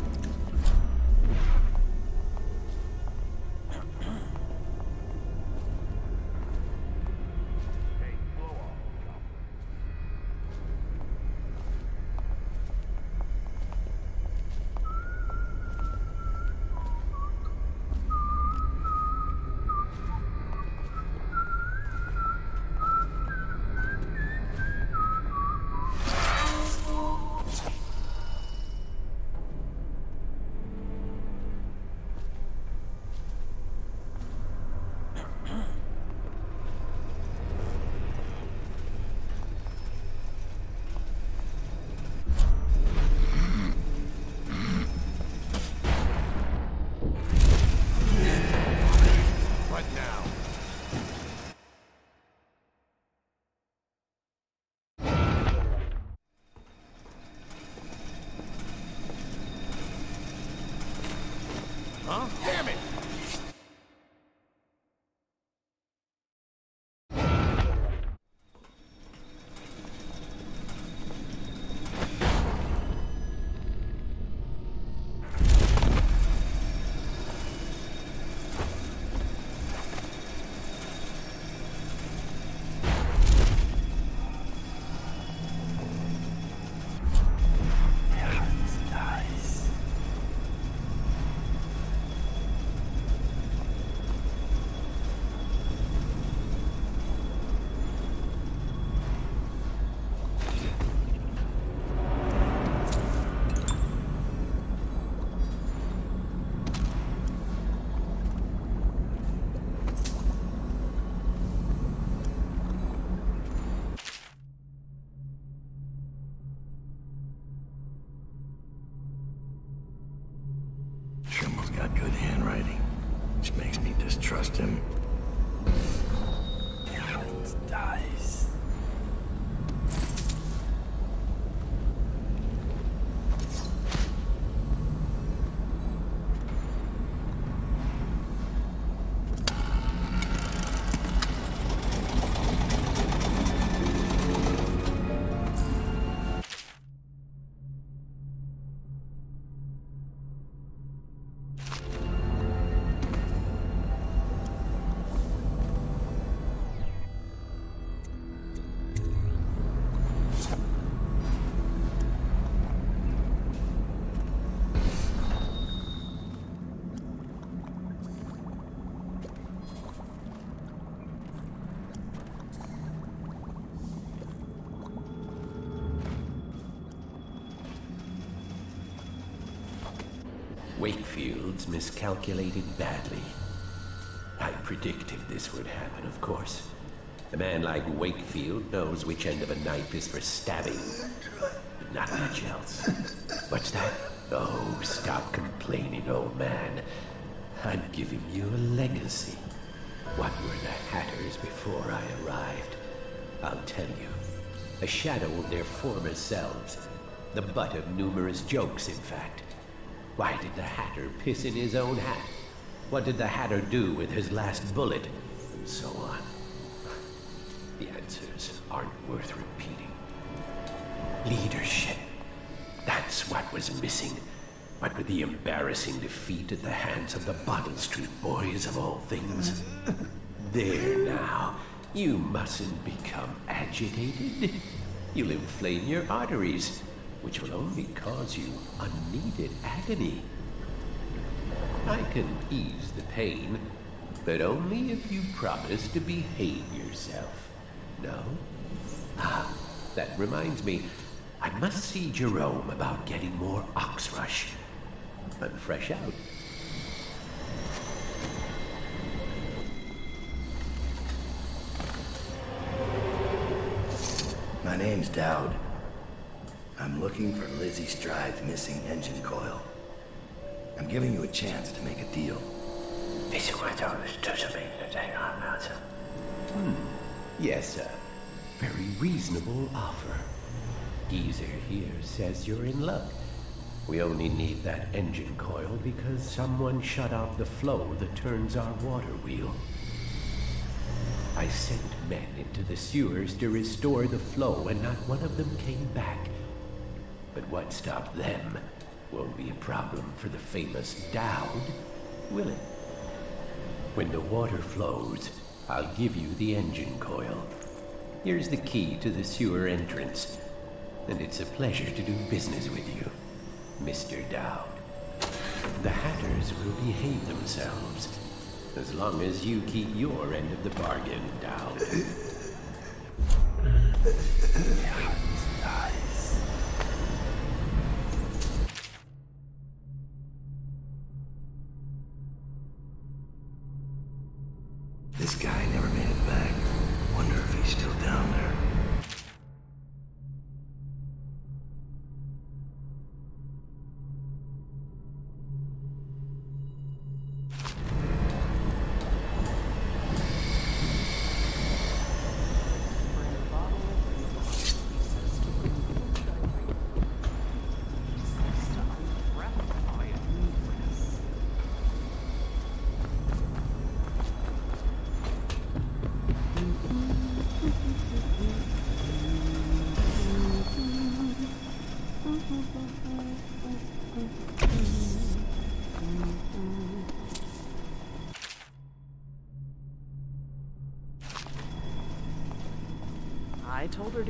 Miscalculated badly. I predicted this would happen, of course. A man like Wakefield knows which end of a knife is for stabbing, not much else. What's that? Oh, stop complaining, old man. I'm giving you a legacy. What were the Hatters before I arrived? I'll tell you. A shadow of their former selves. The butt of numerous jokes, in fact. Why did the Hatter piss in his own hat? What did the Hatter do with his last bullet? And so on. The answers aren't worth repeating. Leadership. That's what was missing. What with the embarrassing defeat at the hands of the Bottle Street Boys of all things. There now. You mustn't become agitated. You'll inflame your arteries, which will only cause you unneeded agony. I can ease the pain, but only if you promise to behave yourself. No? Ah, that reminds me. I must see Jerome about getting more Oxrush. I'm fresh out. My name's Daud. I'm looking for Lizzie Stride's missing engine coil. I'm giving you a chance to make a deal. Hmm. Yes, sir. Very reasonable offer. Geezer here says you're in luck. We only need that engine coil because someone shut off the flow that turns our water wheel. I sent men into the sewers to restore the flow, and not one of them came back. But what stopped them won't be a problem for the famous Daud, will it? When the water flows, I'll give you the engine coil. Here's the key to the sewer entrance, and it's a pleasure to do business with you, Mr. Daud. The Hatters will behave themselves, as long as you keep your end of the bargain, Daud. This guy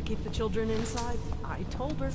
keep the children inside. I told her.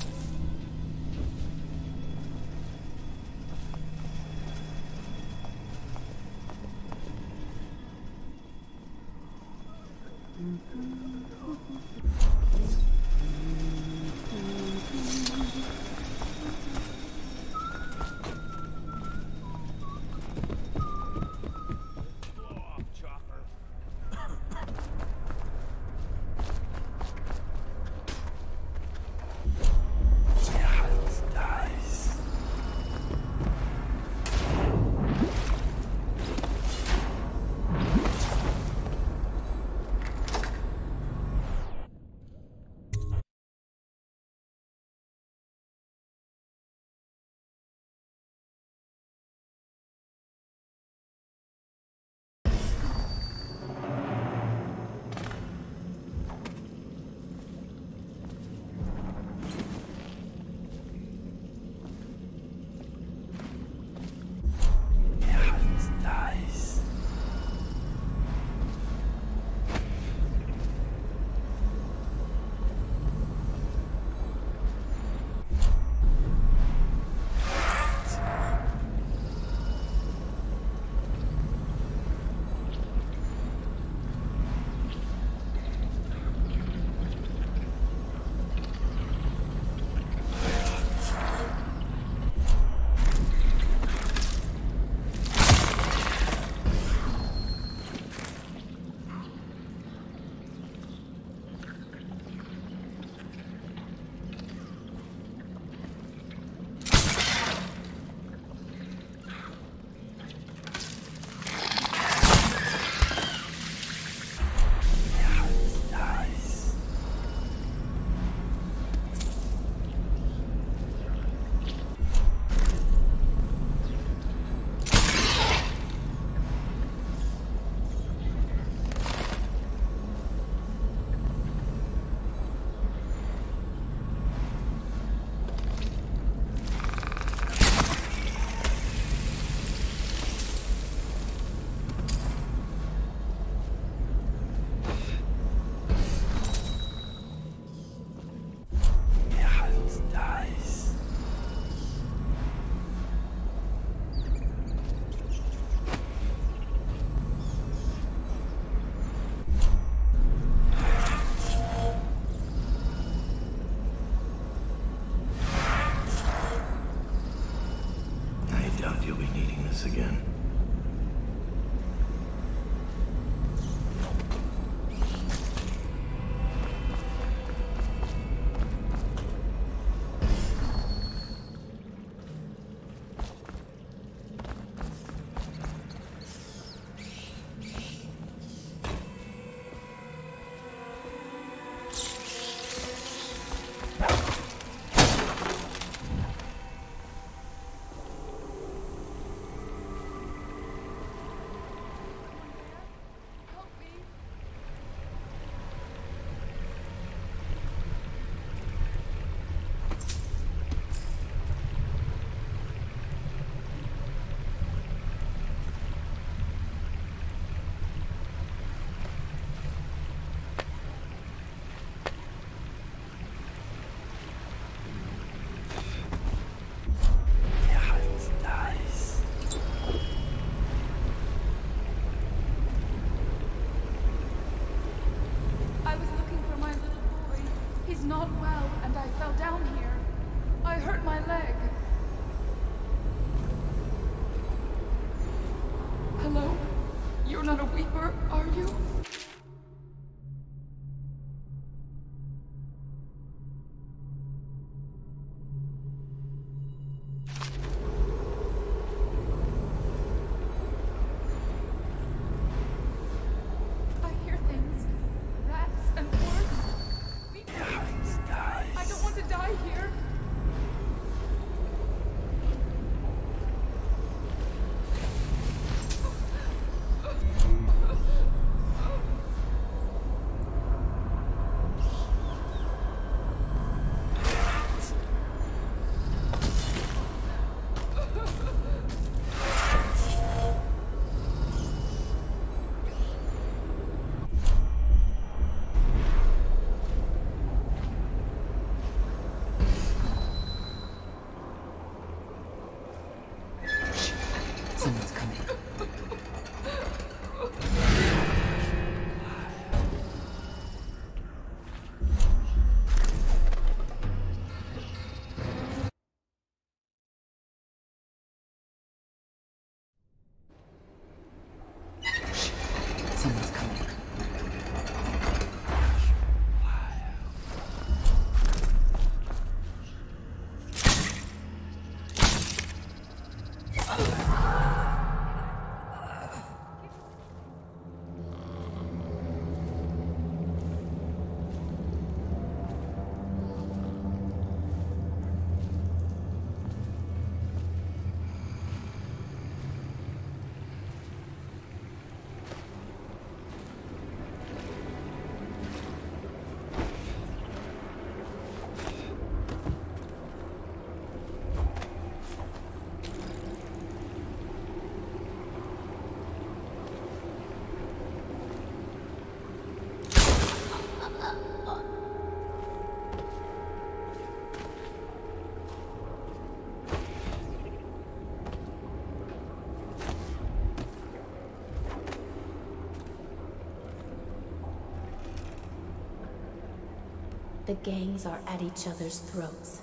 The gangs are at each other's throats.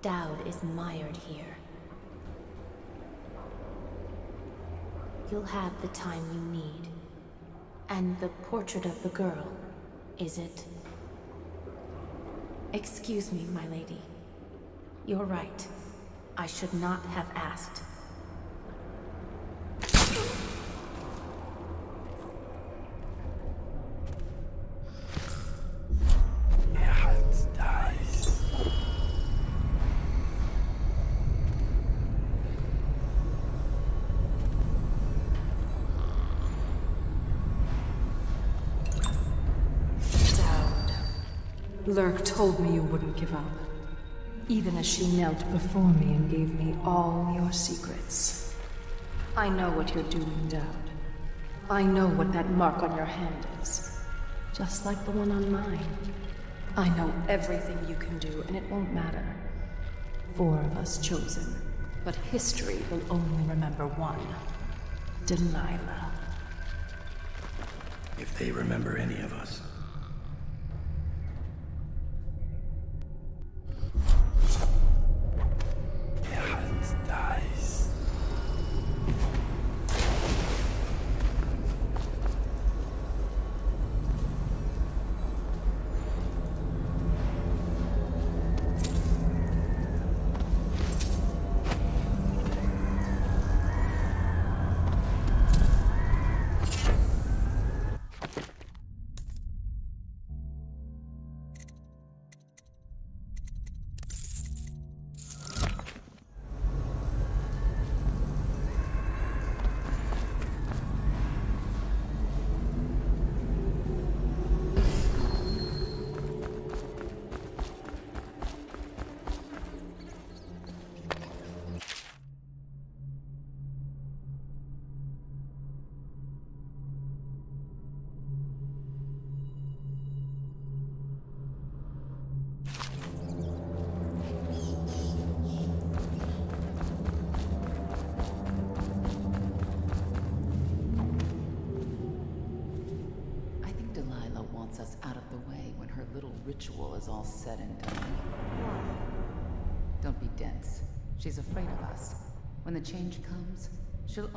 Daud is mired here. You'll have the time you need. And the portrait of the girl, is it? Excuse me, my lady. You're right. I should not have asked. Lurk told me you wouldn't give up. Even as she knelt before me and gave me all your secrets. I know what you're doing, Daud. I know what that mark on your hand is. Just like the one on mine. I know everything you can do, and it won't matter. Four of us chosen. But history will only remember one. Delilah. If they remember any of us.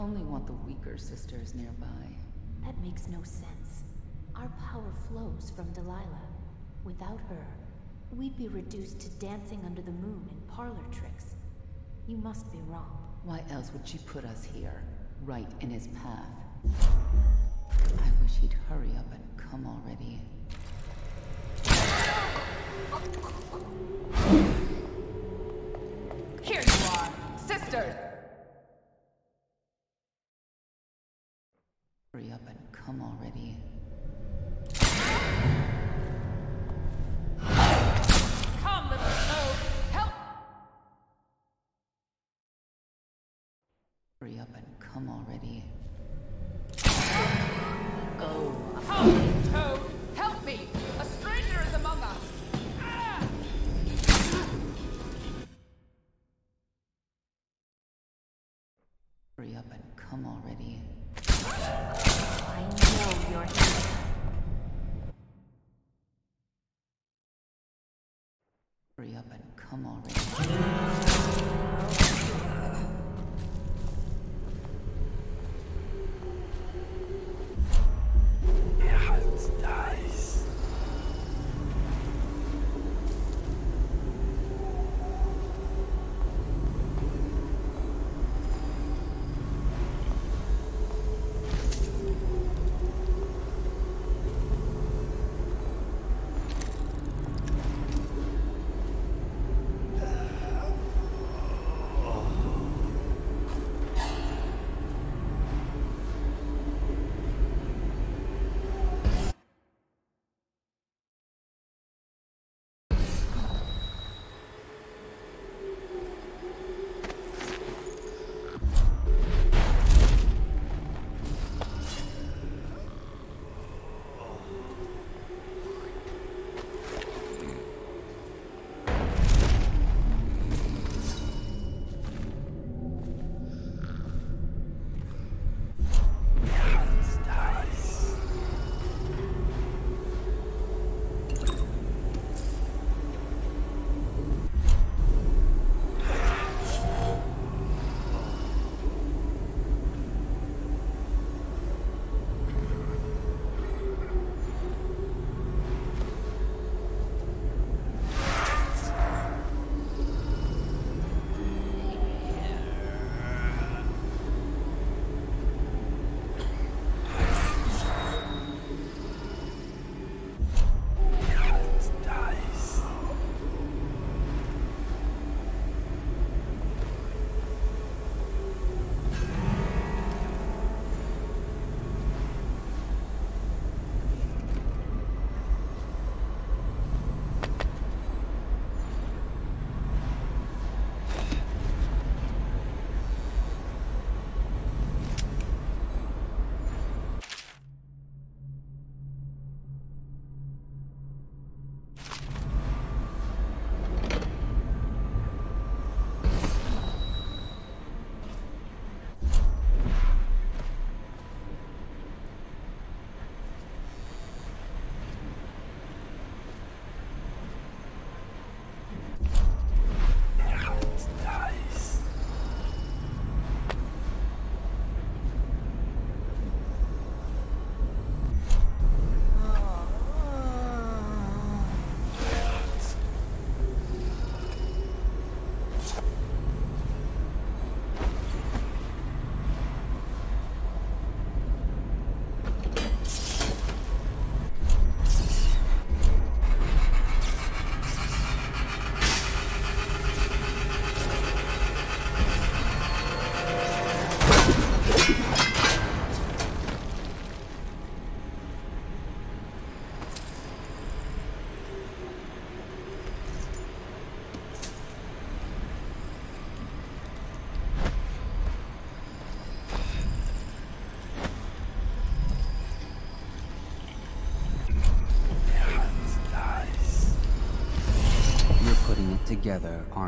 Only want the weaker sisters nearby. That makes no sense. Our power flows from Delilah. Without her, we'd be reduced to dancing under the moon and parlor tricks. You must be wrong. Why else would she put us here, right in his path? I wish he'd hurry up and come already. Here you are, sisters! Come already. Come, little toad! Help! Hurry up and come already. Go. Come, toad! Help me! A stranger is among us! Hurry up and come already. Come already.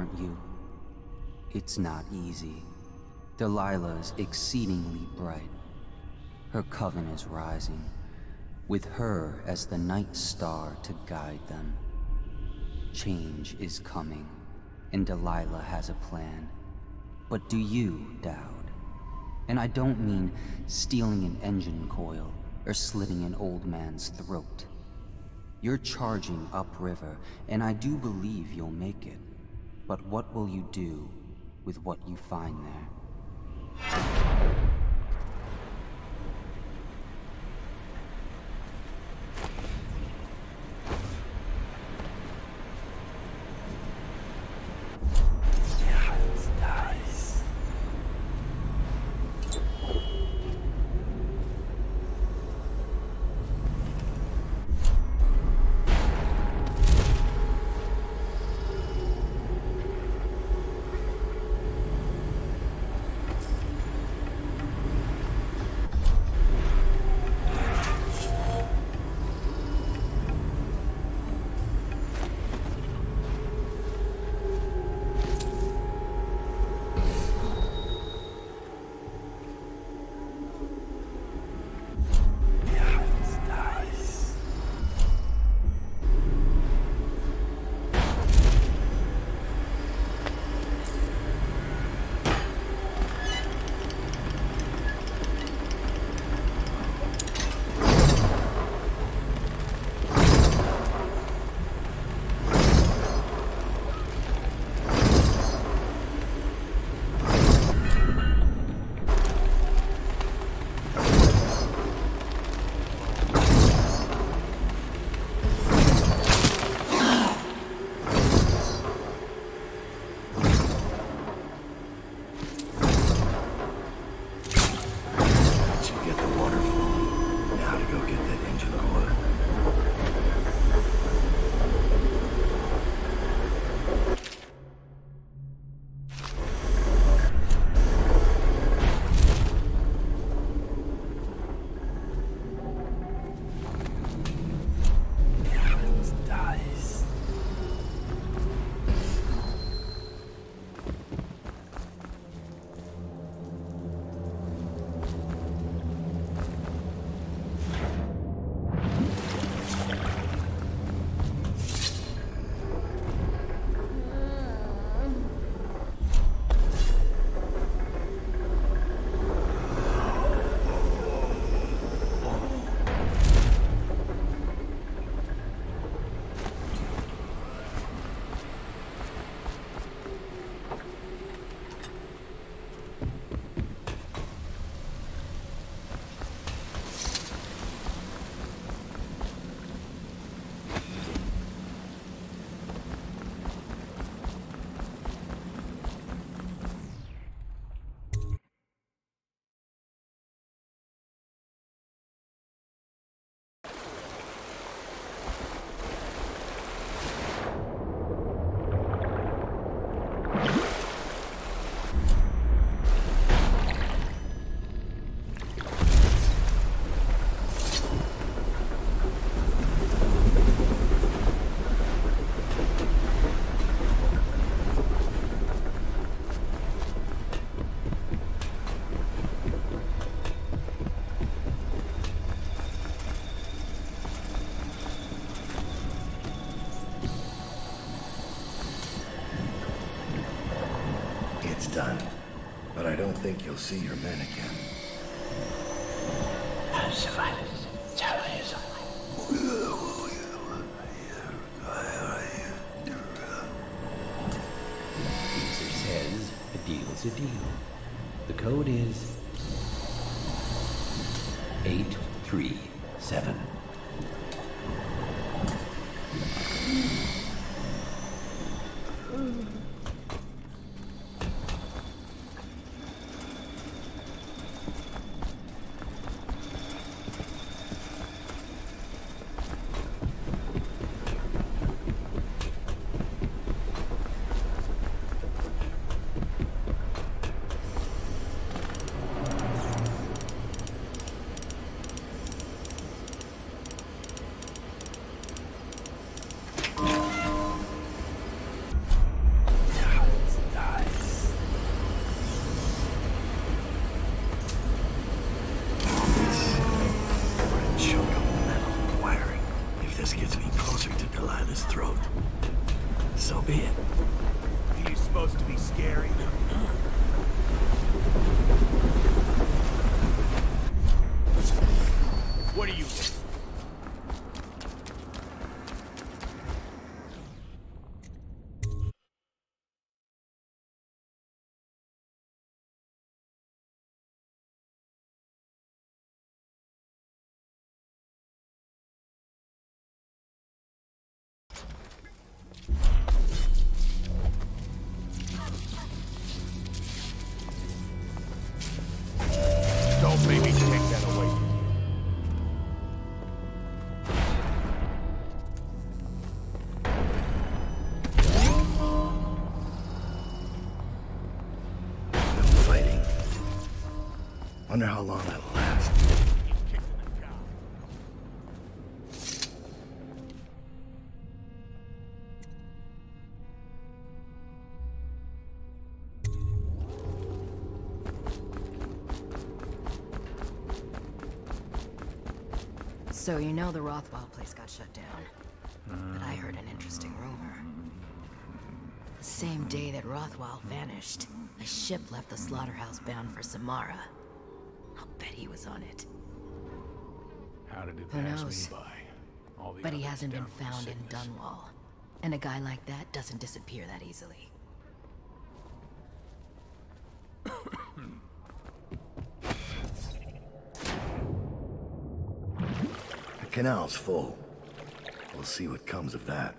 Aren't you? It's not easy. Delilah's exceedingly bright. Her coven is rising, with her as the night star to guide them. Change is coming, and Delilah has a plan. But do you, Daud? And I don't mean stealing an engine coil or slitting an old man's throat. You're charging upriver, and I do believe you'll make it. But what will you do with what you find there? Think you'll see your men again. Wonder how long that'll last. So you know the Rothwild place got shut down. But I heard an interesting rumor. The same day that Rothwild vanished, a ship left the slaughterhouse bound for Samara. I'll bet he was on it. How did it Who pass knows? me by? All the But he hasn't been found in. Dunwall. And a guy like that doesn't disappear that easily. The canal's full. We'll see what comes of that.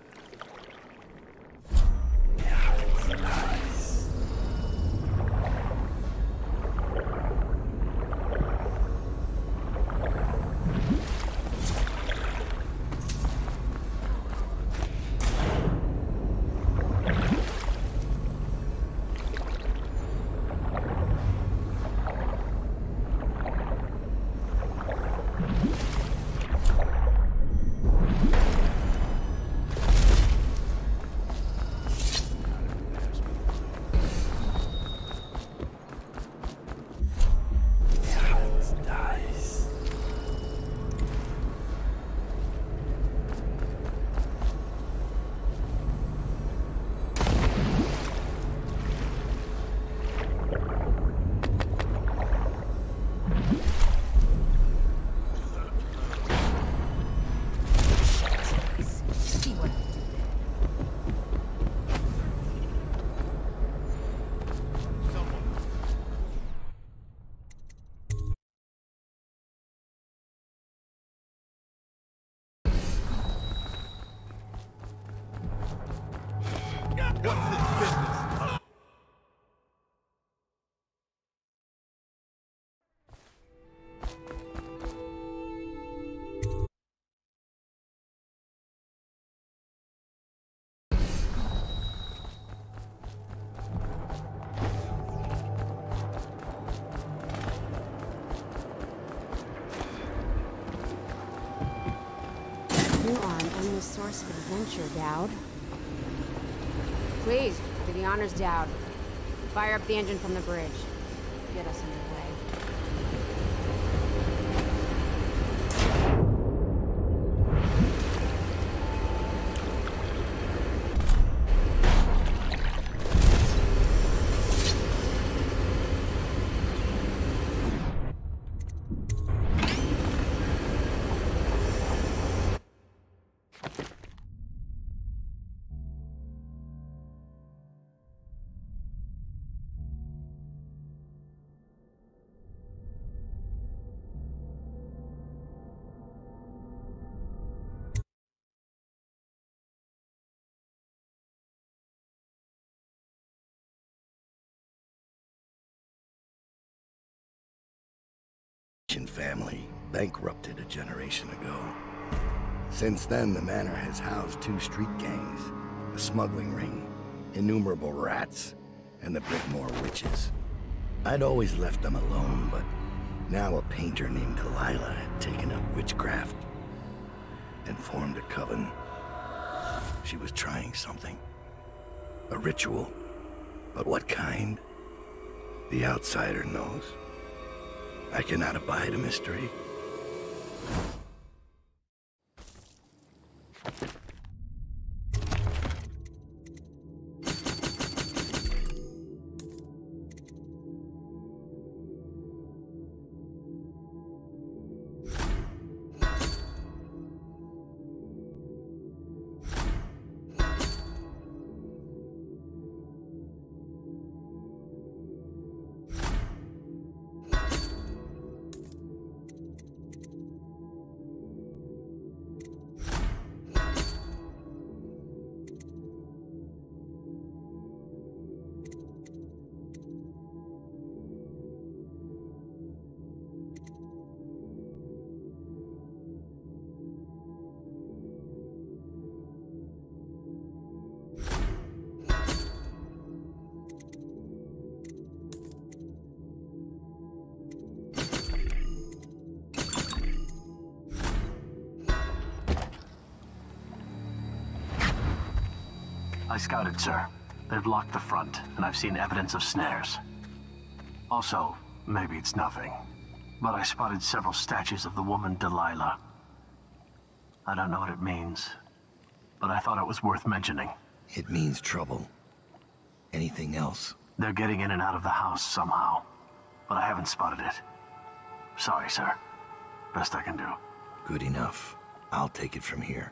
What's this business? You are an endless source of adventure, Daud. Please, do the honors, Daud. Fire up the engine from the bridge. Get us underway. Family bankrupted a generation ago. Since then, the manor has housed two street gangs, a smuggling ring, innumerable rats, and the Brigmore witches. I'd always left them alone, but now a painter named Delilah had taken up witchcraft and formed a coven. She was trying something. A ritual. But what kind? The outsider knows. I cannot abide a mystery. I scouted, sir. They've locked the front, and I've seen evidence of snares. Also, maybe it's nothing, but I spotted several statues of the woman Delilah. I don't know what it means, but I thought it was worth mentioning. It means trouble. Anything else? They're getting in and out of the house somehow, but I haven't spotted it. Sorry, sir. Best I can do. Good enough. I'll take it from here.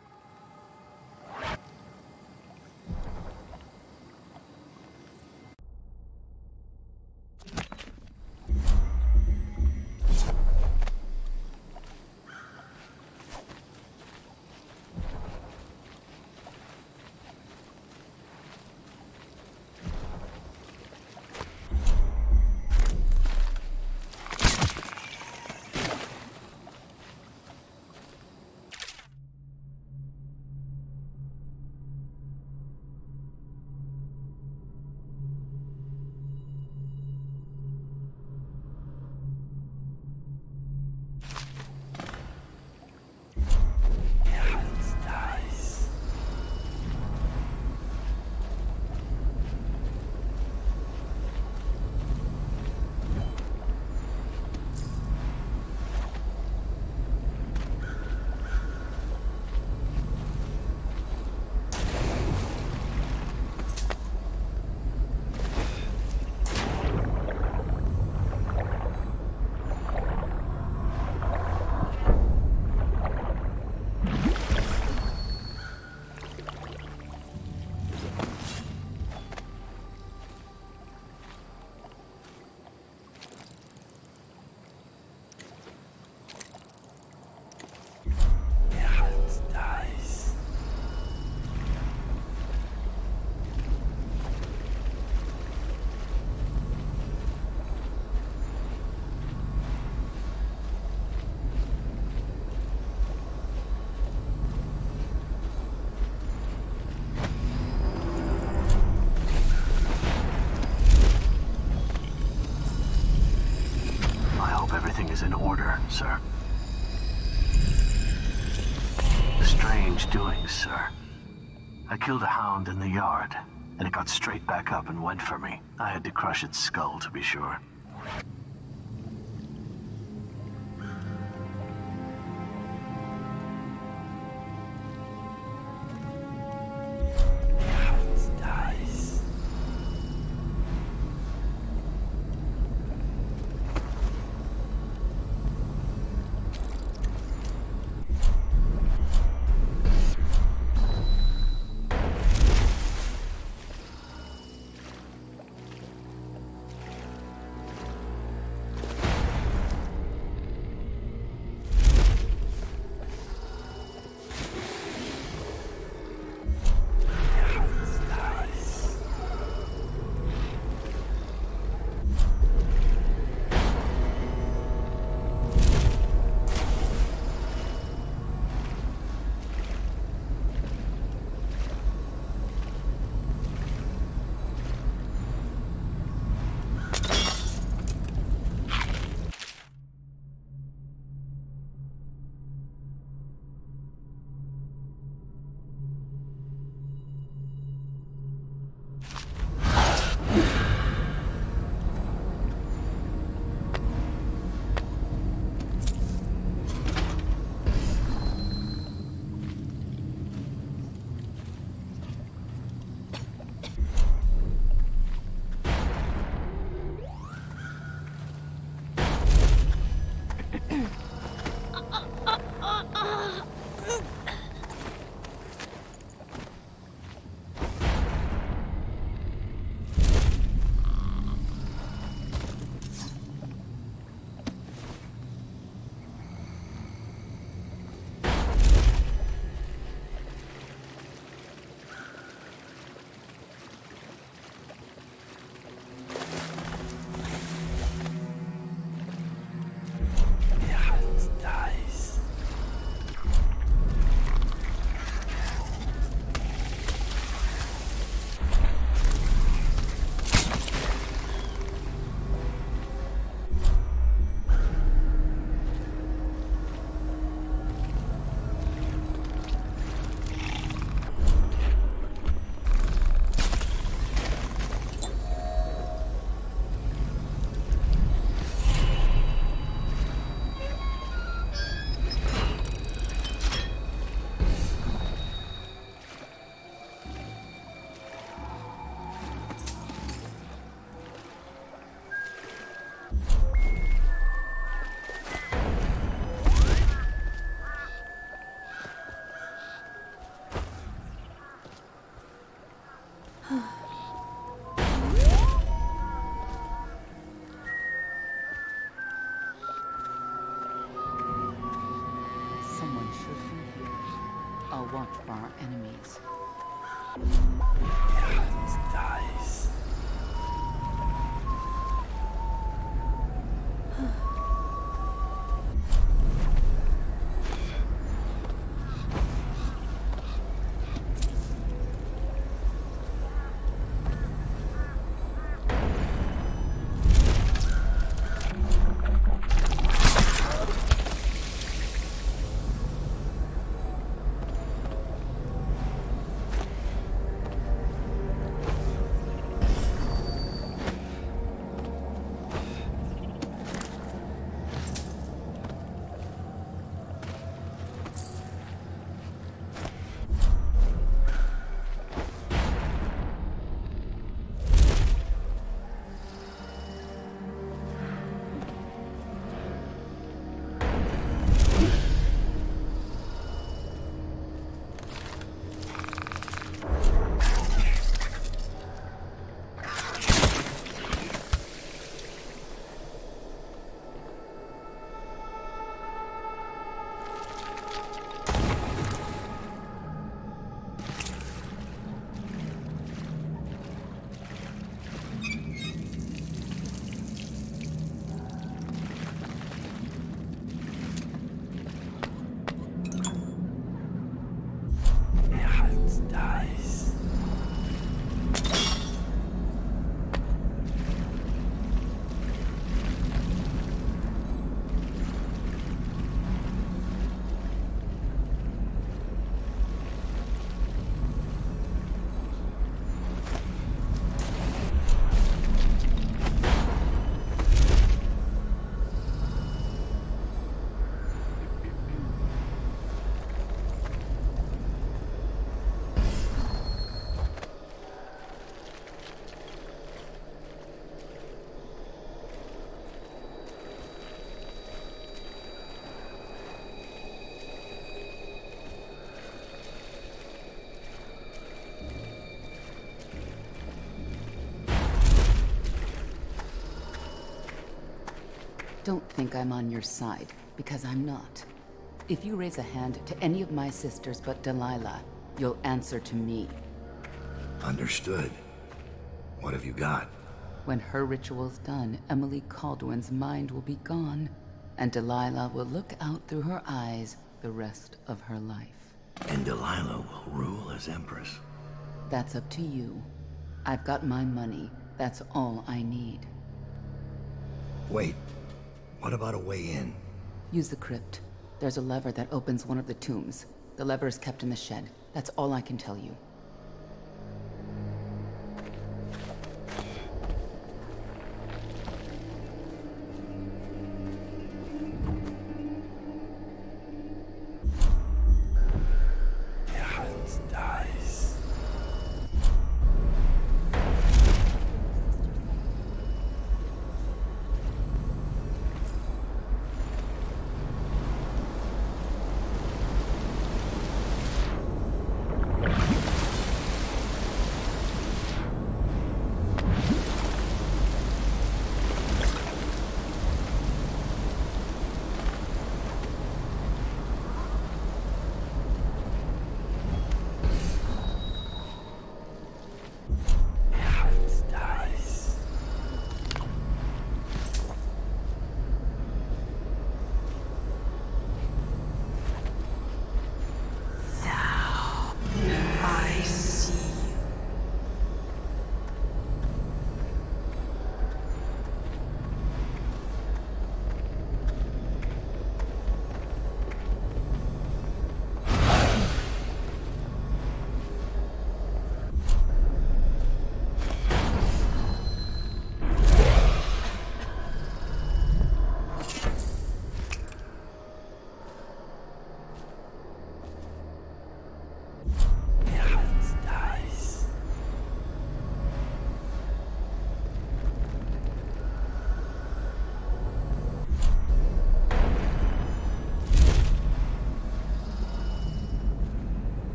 Killed a hound in the yard, and it got straight back up and went for me. I had to crush its skull, to be sure. Enemies. Think I'm on your side, because I'm not. If you raise a hand to any of my sisters but Delilah, you'll answer to me. Understood. What have you got? When her ritual's done, Emily Kaldwin's mind will be gone, and Delilah will look out through her eyes the rest of her life. And Delilah will rule as Empress. That's up to you. I've got my money. That's all I need. Wait. What about a way in? Use the crypt. There's a lever that opens one of the tombs. The lever is kept in the shed. That's all I can tell you.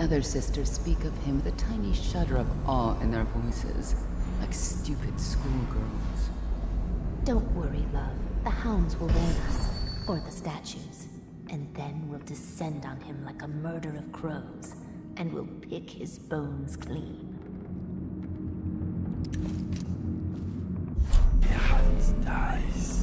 The other sisters speak of him with a tiny shudder of awe in their voices, like stupid schoolgirls. Don't worry, love. The hounds will warn us. Or the statues. And then we'll descend on him like a murder of crows. And we'll pick his bones clean. Der Hans dies.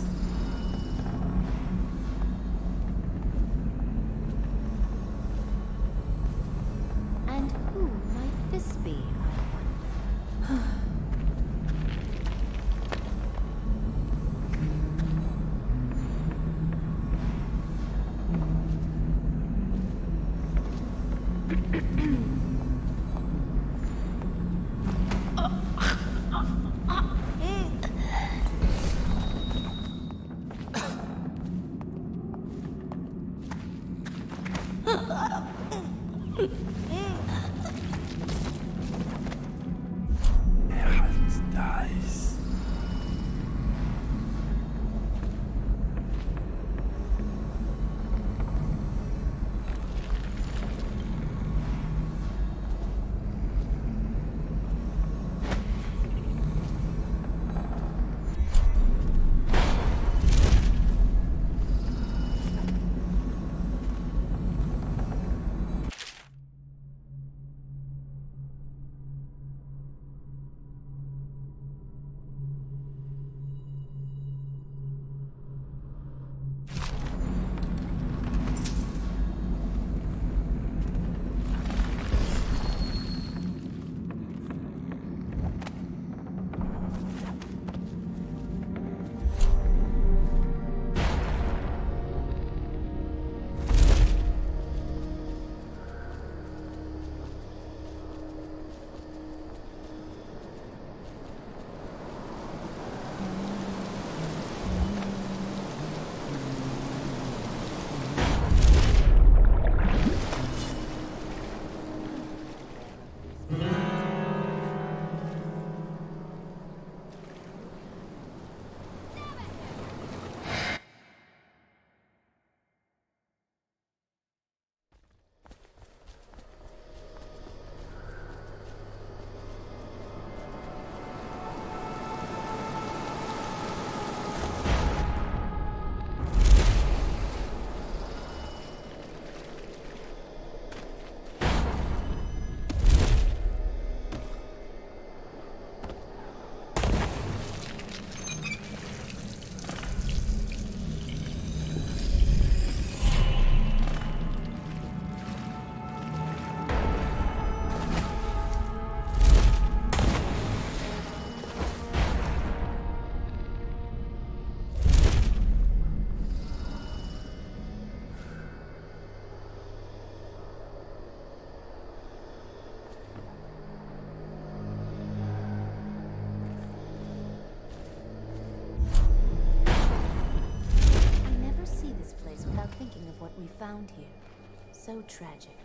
So tragic.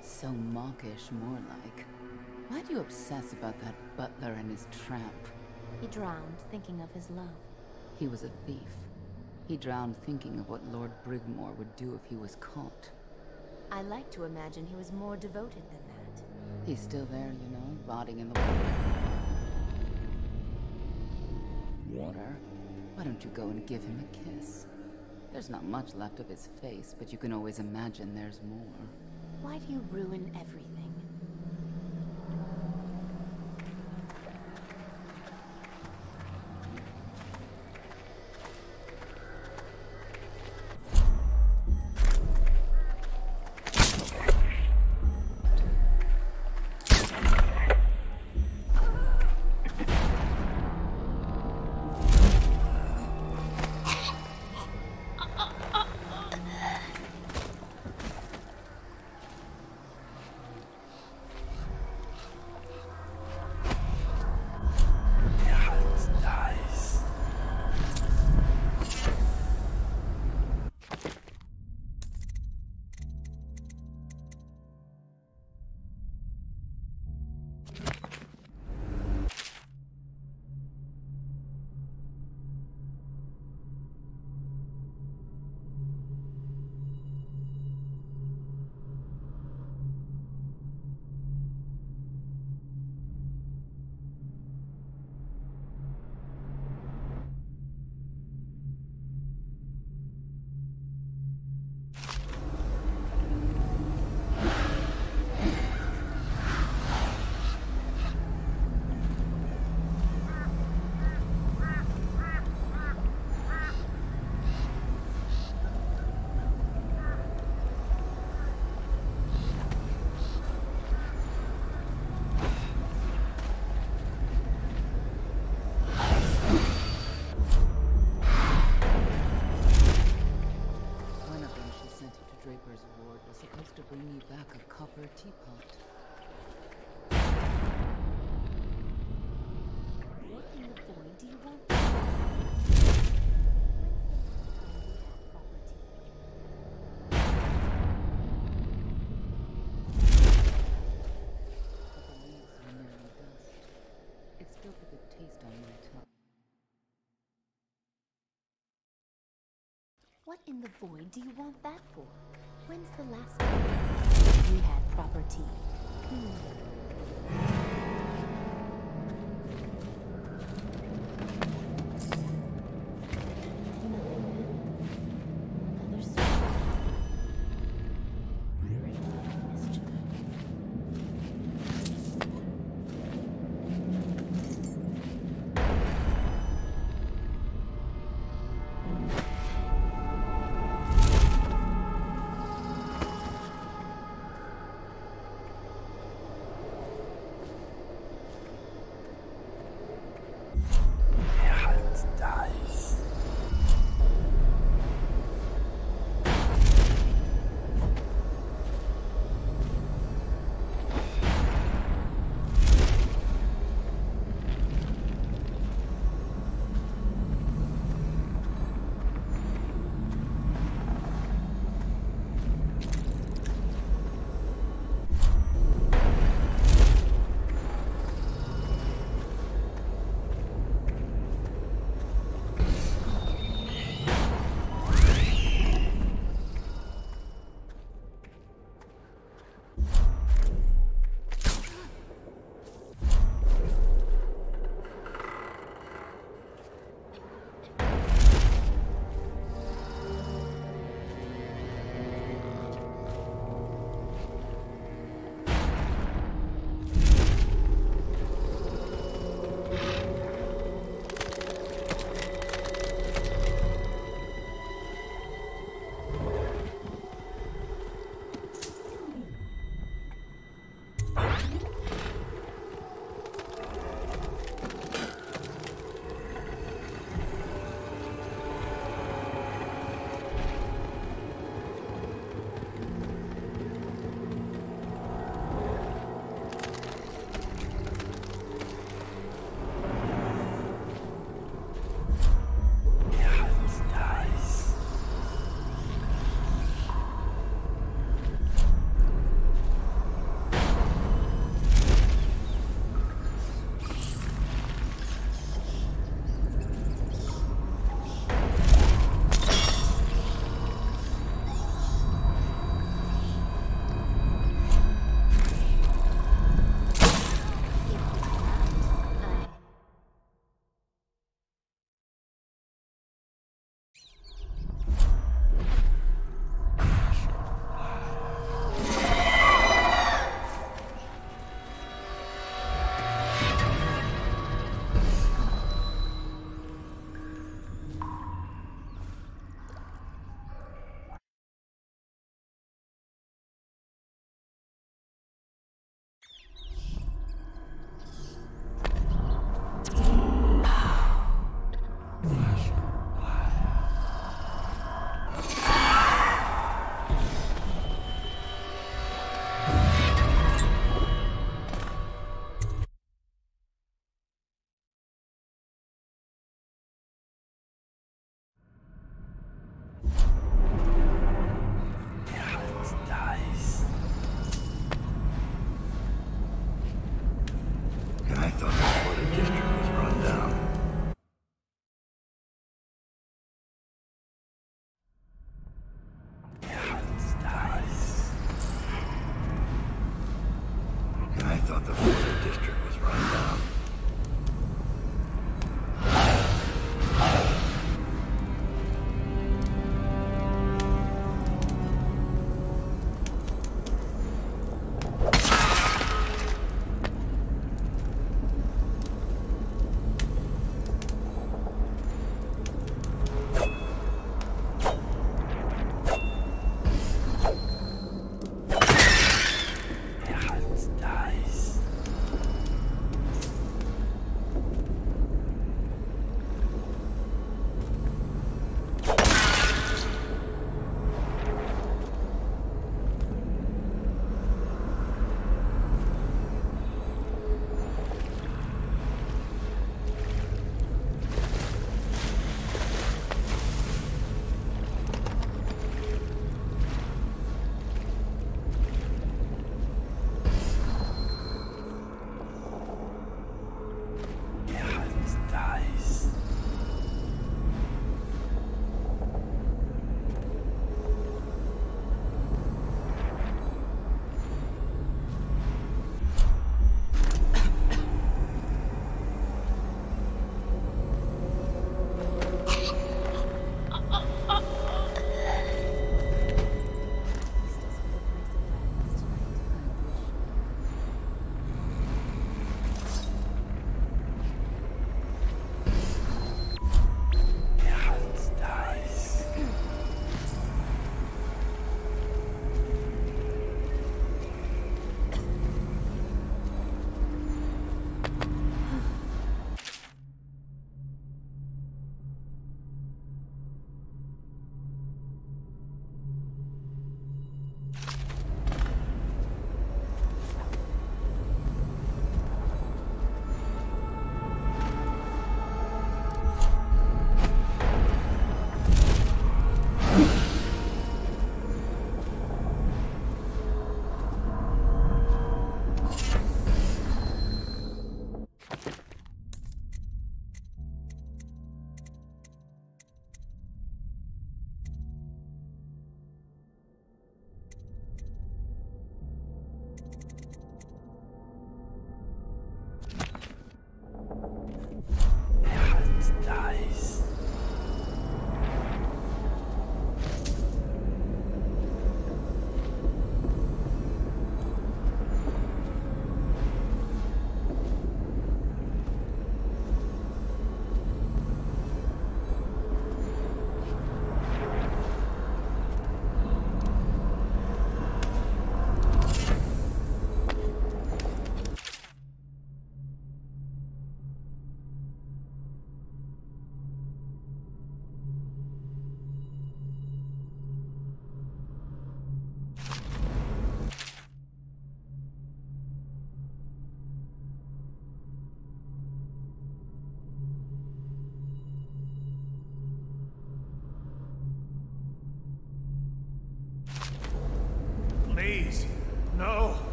So mawkish, more like. Why do you obsess about that butler and his tramp? He drowned thinking of his love. He was a thief. He drowned thinking of what Lord Brigmore would do if he was caught. I like to imagine he was more devoted than that. He's still there, you know, rotting in the water. Water? Why don't you go and give him a kiss? There's not much left of his face, but you can always imagine there's more. Why do you ruin everything? In the void do you want that for? When's the last time we had proper tea? Hmm.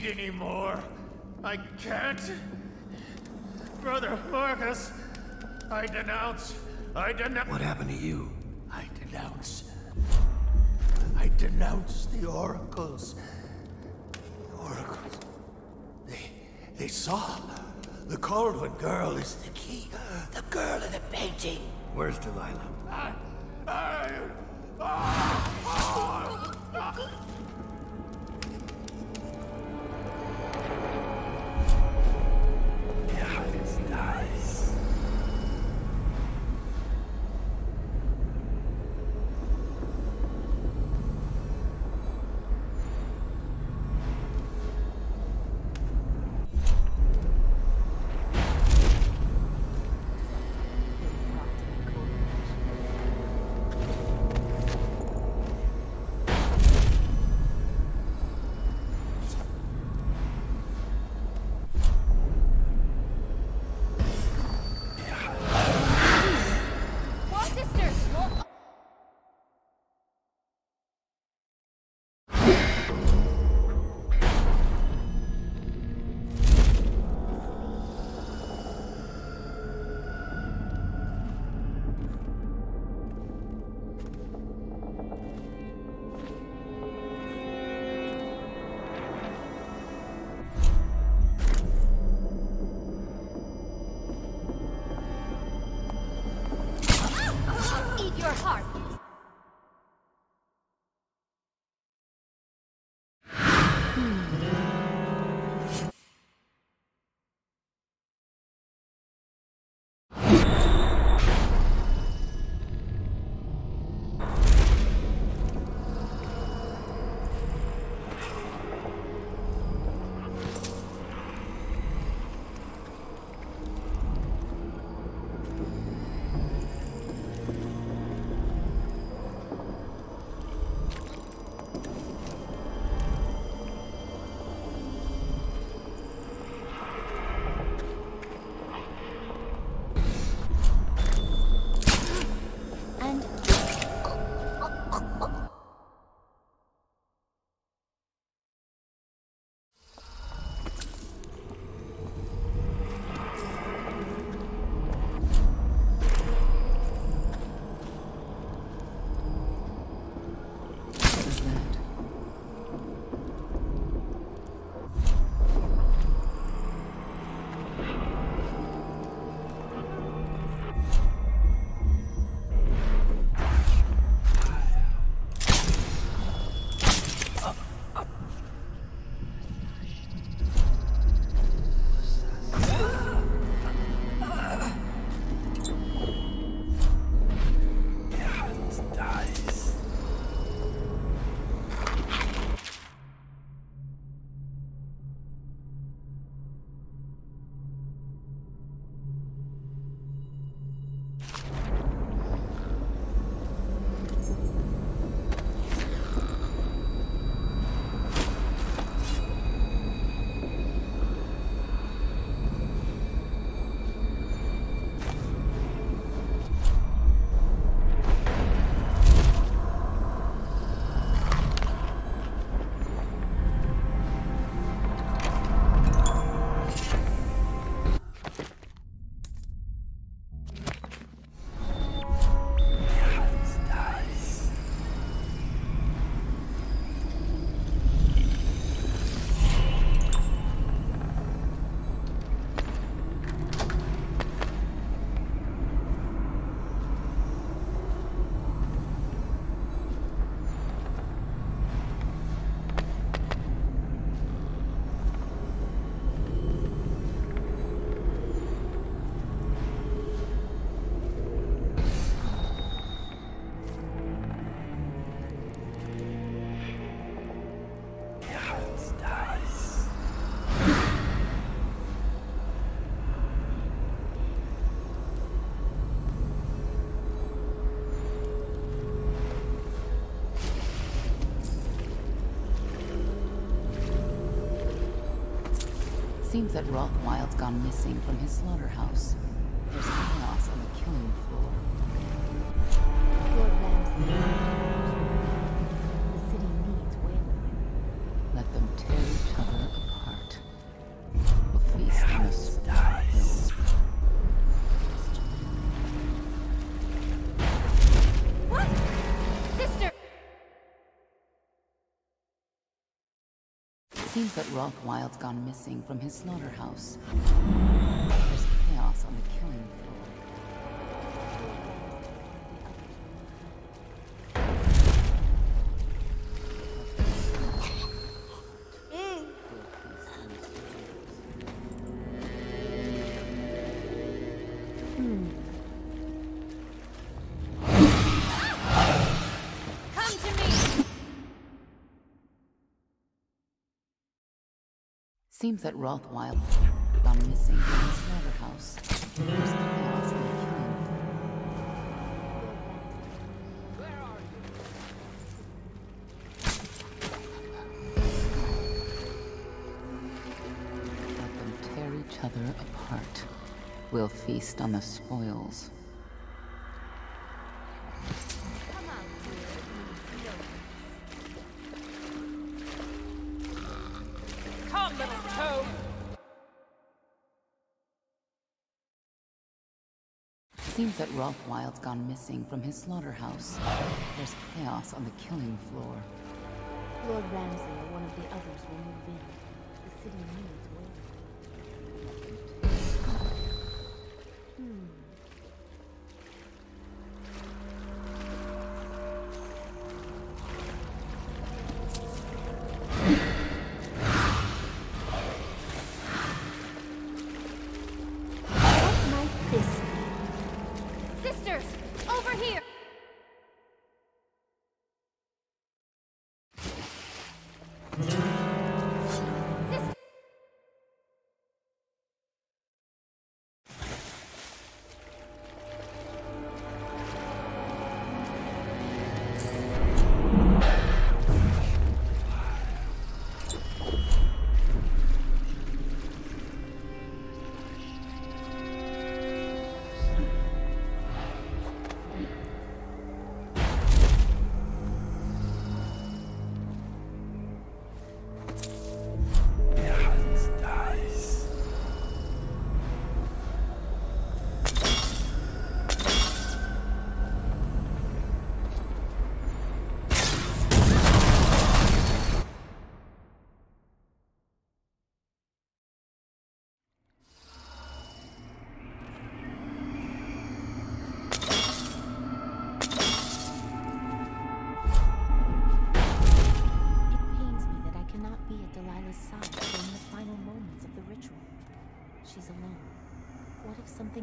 Bleed anymore. I can't. Brother Marcus, I denounce. I denounce. What happened to you? I denounce. I denounce the oracles. The oracles. They, they saw. The Kaldwin girl is the key. The girl in the painting. Where's Delilah? Seems that Rothwild's gone missing from his slaughterhouse. Seems that Rothwild's gone missing from his slaughterhouse. There's chaos on the Seems that Rothwild gone missing his slaughterhouse. Killing. Let them tear each other apart. We'll feast on the spoils. That Rothwild's gone missing from his slaughterhouse. There's chaos on the killing floor. Lord Ramsay or one of the others will move in. The city needs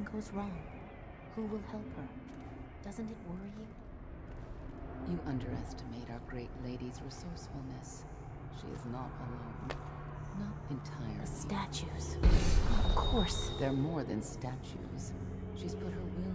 something goes wrong? Who will help her? Doesn't it worry you? You underestimate our great lady's resourcefulness. She is not alone. Not entirely. The statues. Of course. They're more than statues. She's put her will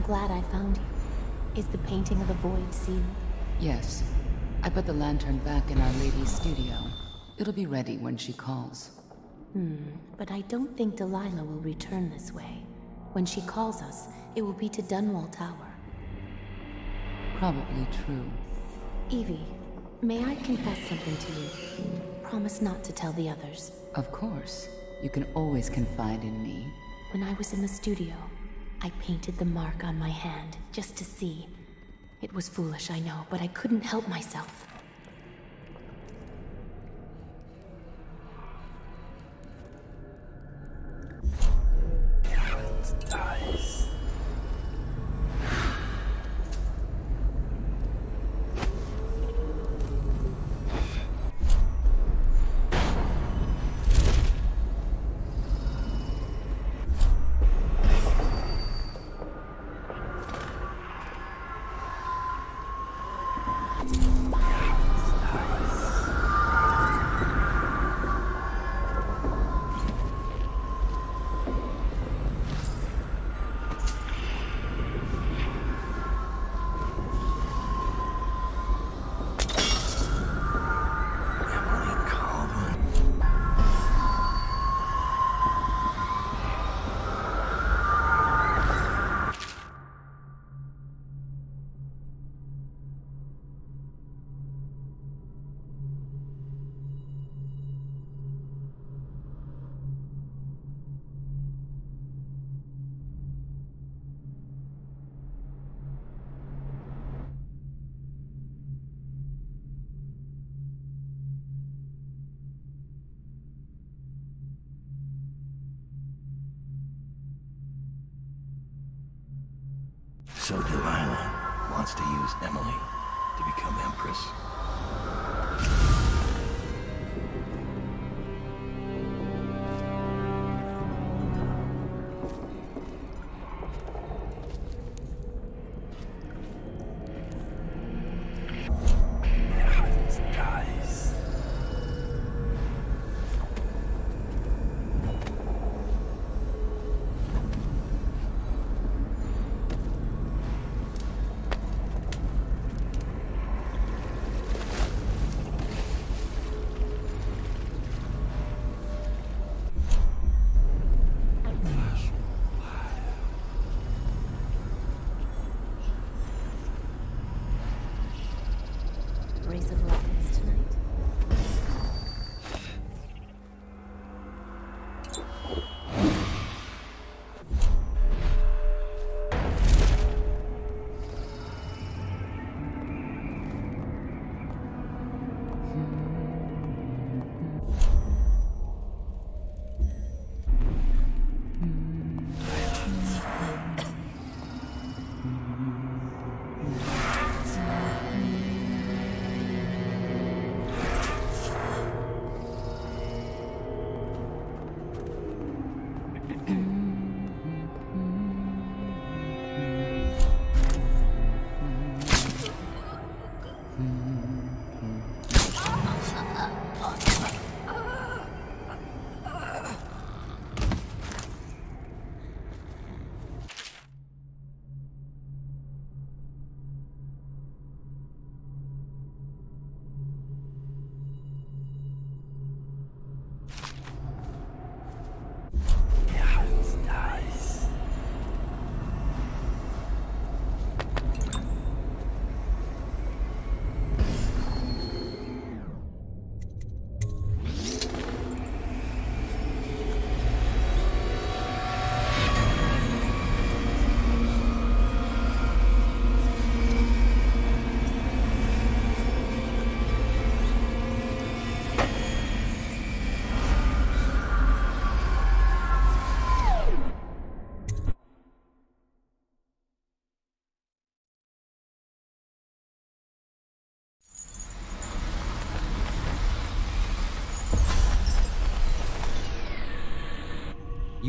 I'm glad I found you. Is the painting of the void sealed? Yes. I put the lantern back in Our Lady's studio. It'll be ready when she calls. Hmm, but I don't think Delilah will return this way. When she calls us, it will be to Dunwall Tower. Probably true. Evie, may I confess something to you? Promise not to tell the others. Of course. You can always confide in me. When I was in the studio, I painted the mark on my hand just to see. It was foolish, I know, but I couldn't help myself.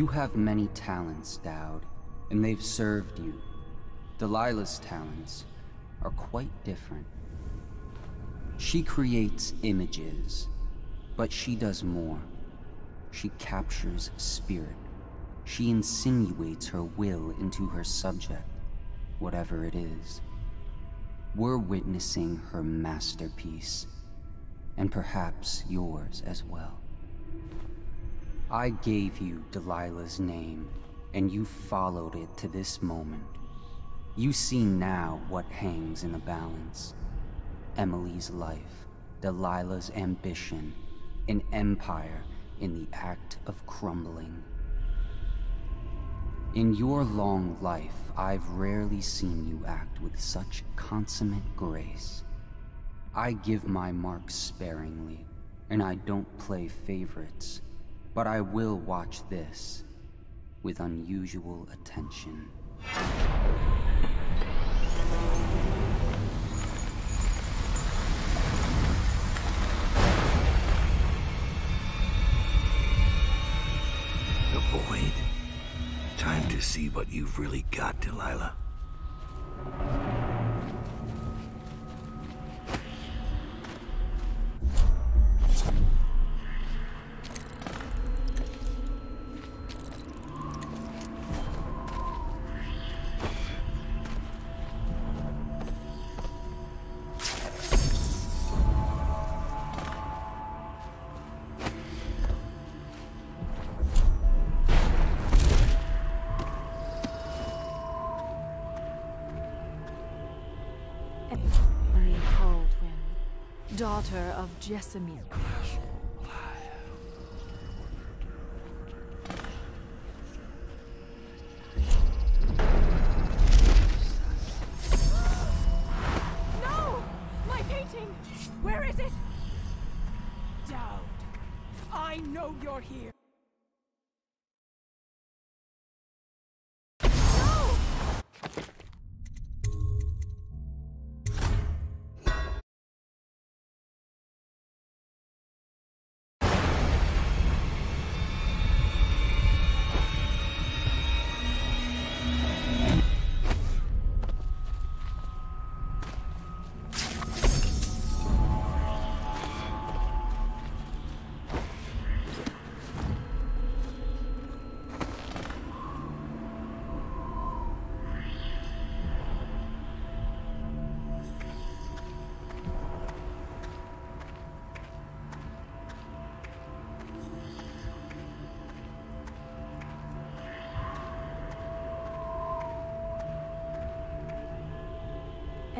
You have many talents, Daud, and they've served you. Delilah's talents are quite different. She creates images, but she does more. She captures spirit. She insinuates her will into her subject, whatever it is. We're witnessing her masterpiece, and perhaps yours as well. I gave you Delilah's name, and you followed it to this moment. You see now what hangs in the balance. Emily's life, Delilah's ambition, an empire in the act of crumbling. In your long life, I've rarely seen you act with such consummate grace. I give my marks sparingly, and I don't play favorites, but I will watch this with unusual attention. The Void. Time to see what you've really got, Delilah. Jessamine.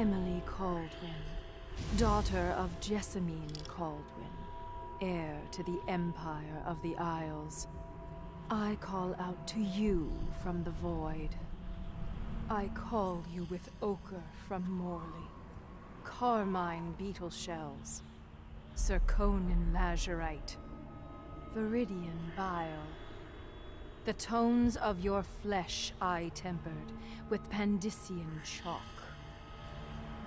Emily Kaldwin, daughter of Jessamine Kaldwin, heir to the Empire of the Isles. I call out to you from the void. I call you with ochre from Morley, carmine beetle shells, Serkonan lazurite, viridian bile. The tones of your flesh I tempered with Pandyssian chalk.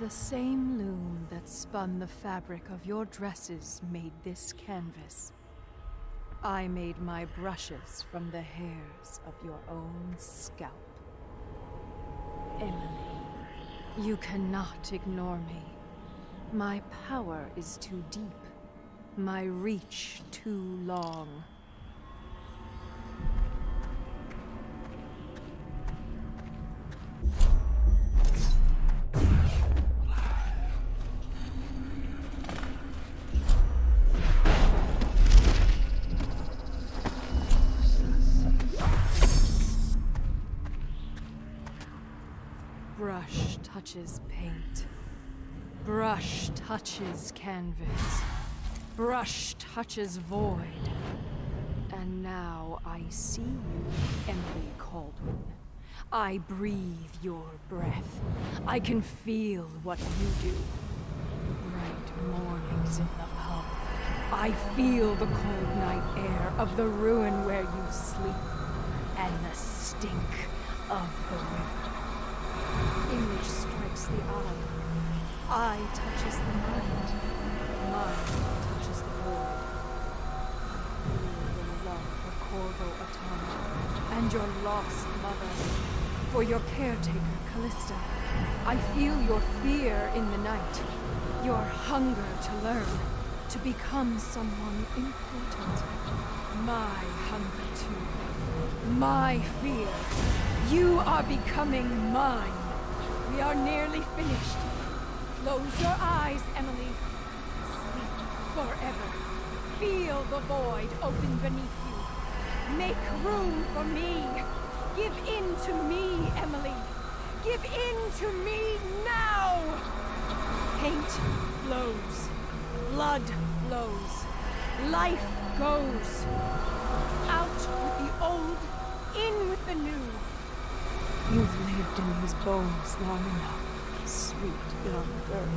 The same loom that spun the fabric of your dresses made this canvas. I made my brushes from the hairs of your own scalp. Emily, you cannot ignore me. My power is too deep. My reach too long. Brush touches canvas. Brush touches void. And now I see you, Emily Kaldwin. I breathe your breath. I can feel what you do. Bright mornings in the pub. I feel the cold night air of the ruin where you sleep. And the stink of the river. Image strikes the eye. Eye touches the mind. Mind touches the void. Your love for Corvo Attano and your lost mother. For your caretaker, Callista. I feel your fear in the night. Your hunger to learn. To become someone important. My hunger too. My fear. You are becoming mine. We are nearly finished. Close your eyes, Emily. Sleep forever. Feel the void open beneath you. Make room for me. Give in to me, Emily. Give in to me now. Paint flows. Blood flows. Life goes. Out with the old, in with the new. You've lived in these bones long enough, young girl.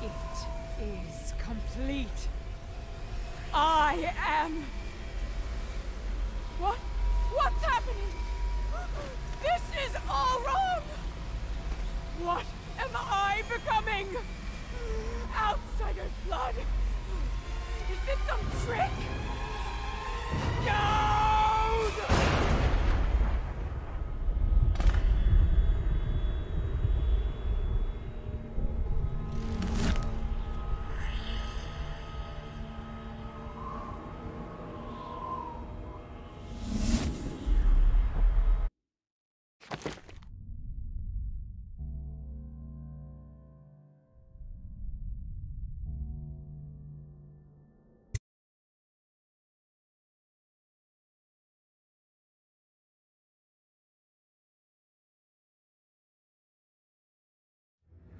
Finished. It is complete. I am...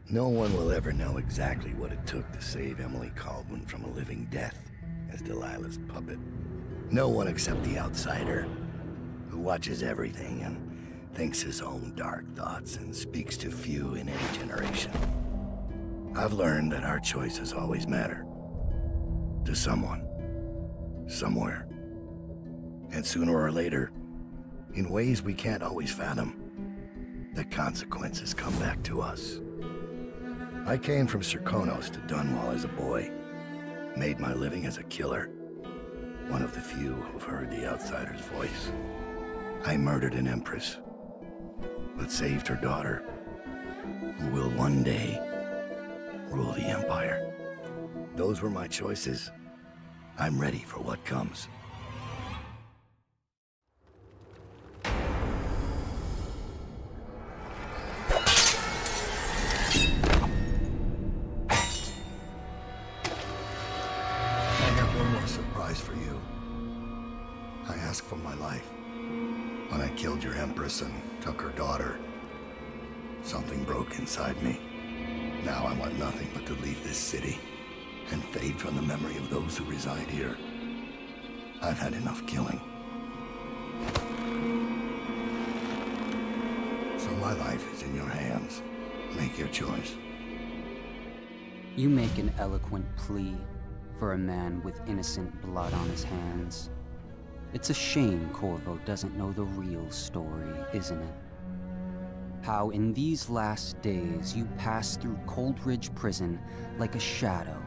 No one will ever know exactly what it took to save Emily Kaldwin from a living death as Delilah's puppet. No one except the outsider, who watches everything and thinks his own dark thoughts and speaks to few in any generation. I've learned that our choices always matter. To someone. Somewhere. And sooner or later, in ways we can't always fathom, the consequences come back to us. I came from Serkonos to Dunwall as a boy. Made my living as a killer. One of the few who've heard the outsider's voice. I murdered an empress, but saved her daughter, who will one day rule the Empire. Those were my choices. I'm ready for what comes. Plea for a man with innocent blood on his hands. It's a shame Corvo doesn't know the real story, isn't it? How in these last days you passed through Coldridge Prison like a shadow,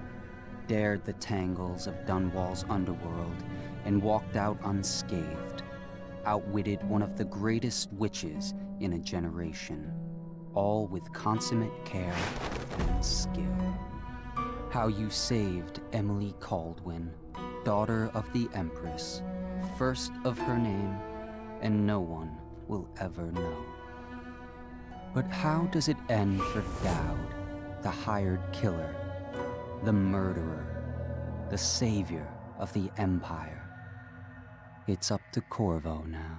dared the tangles of Dunwall's underworld, and walked out unscathed, outwitted one of the greatest witches in a generation, all with consummate care and skill. How you saved Emily Kaldwin, daughter of the Empress, first of her name, and no one will ever know. But how does it end for Daud, the hired killer, the murderer, the savior of the Empire? It's up to Corvo now.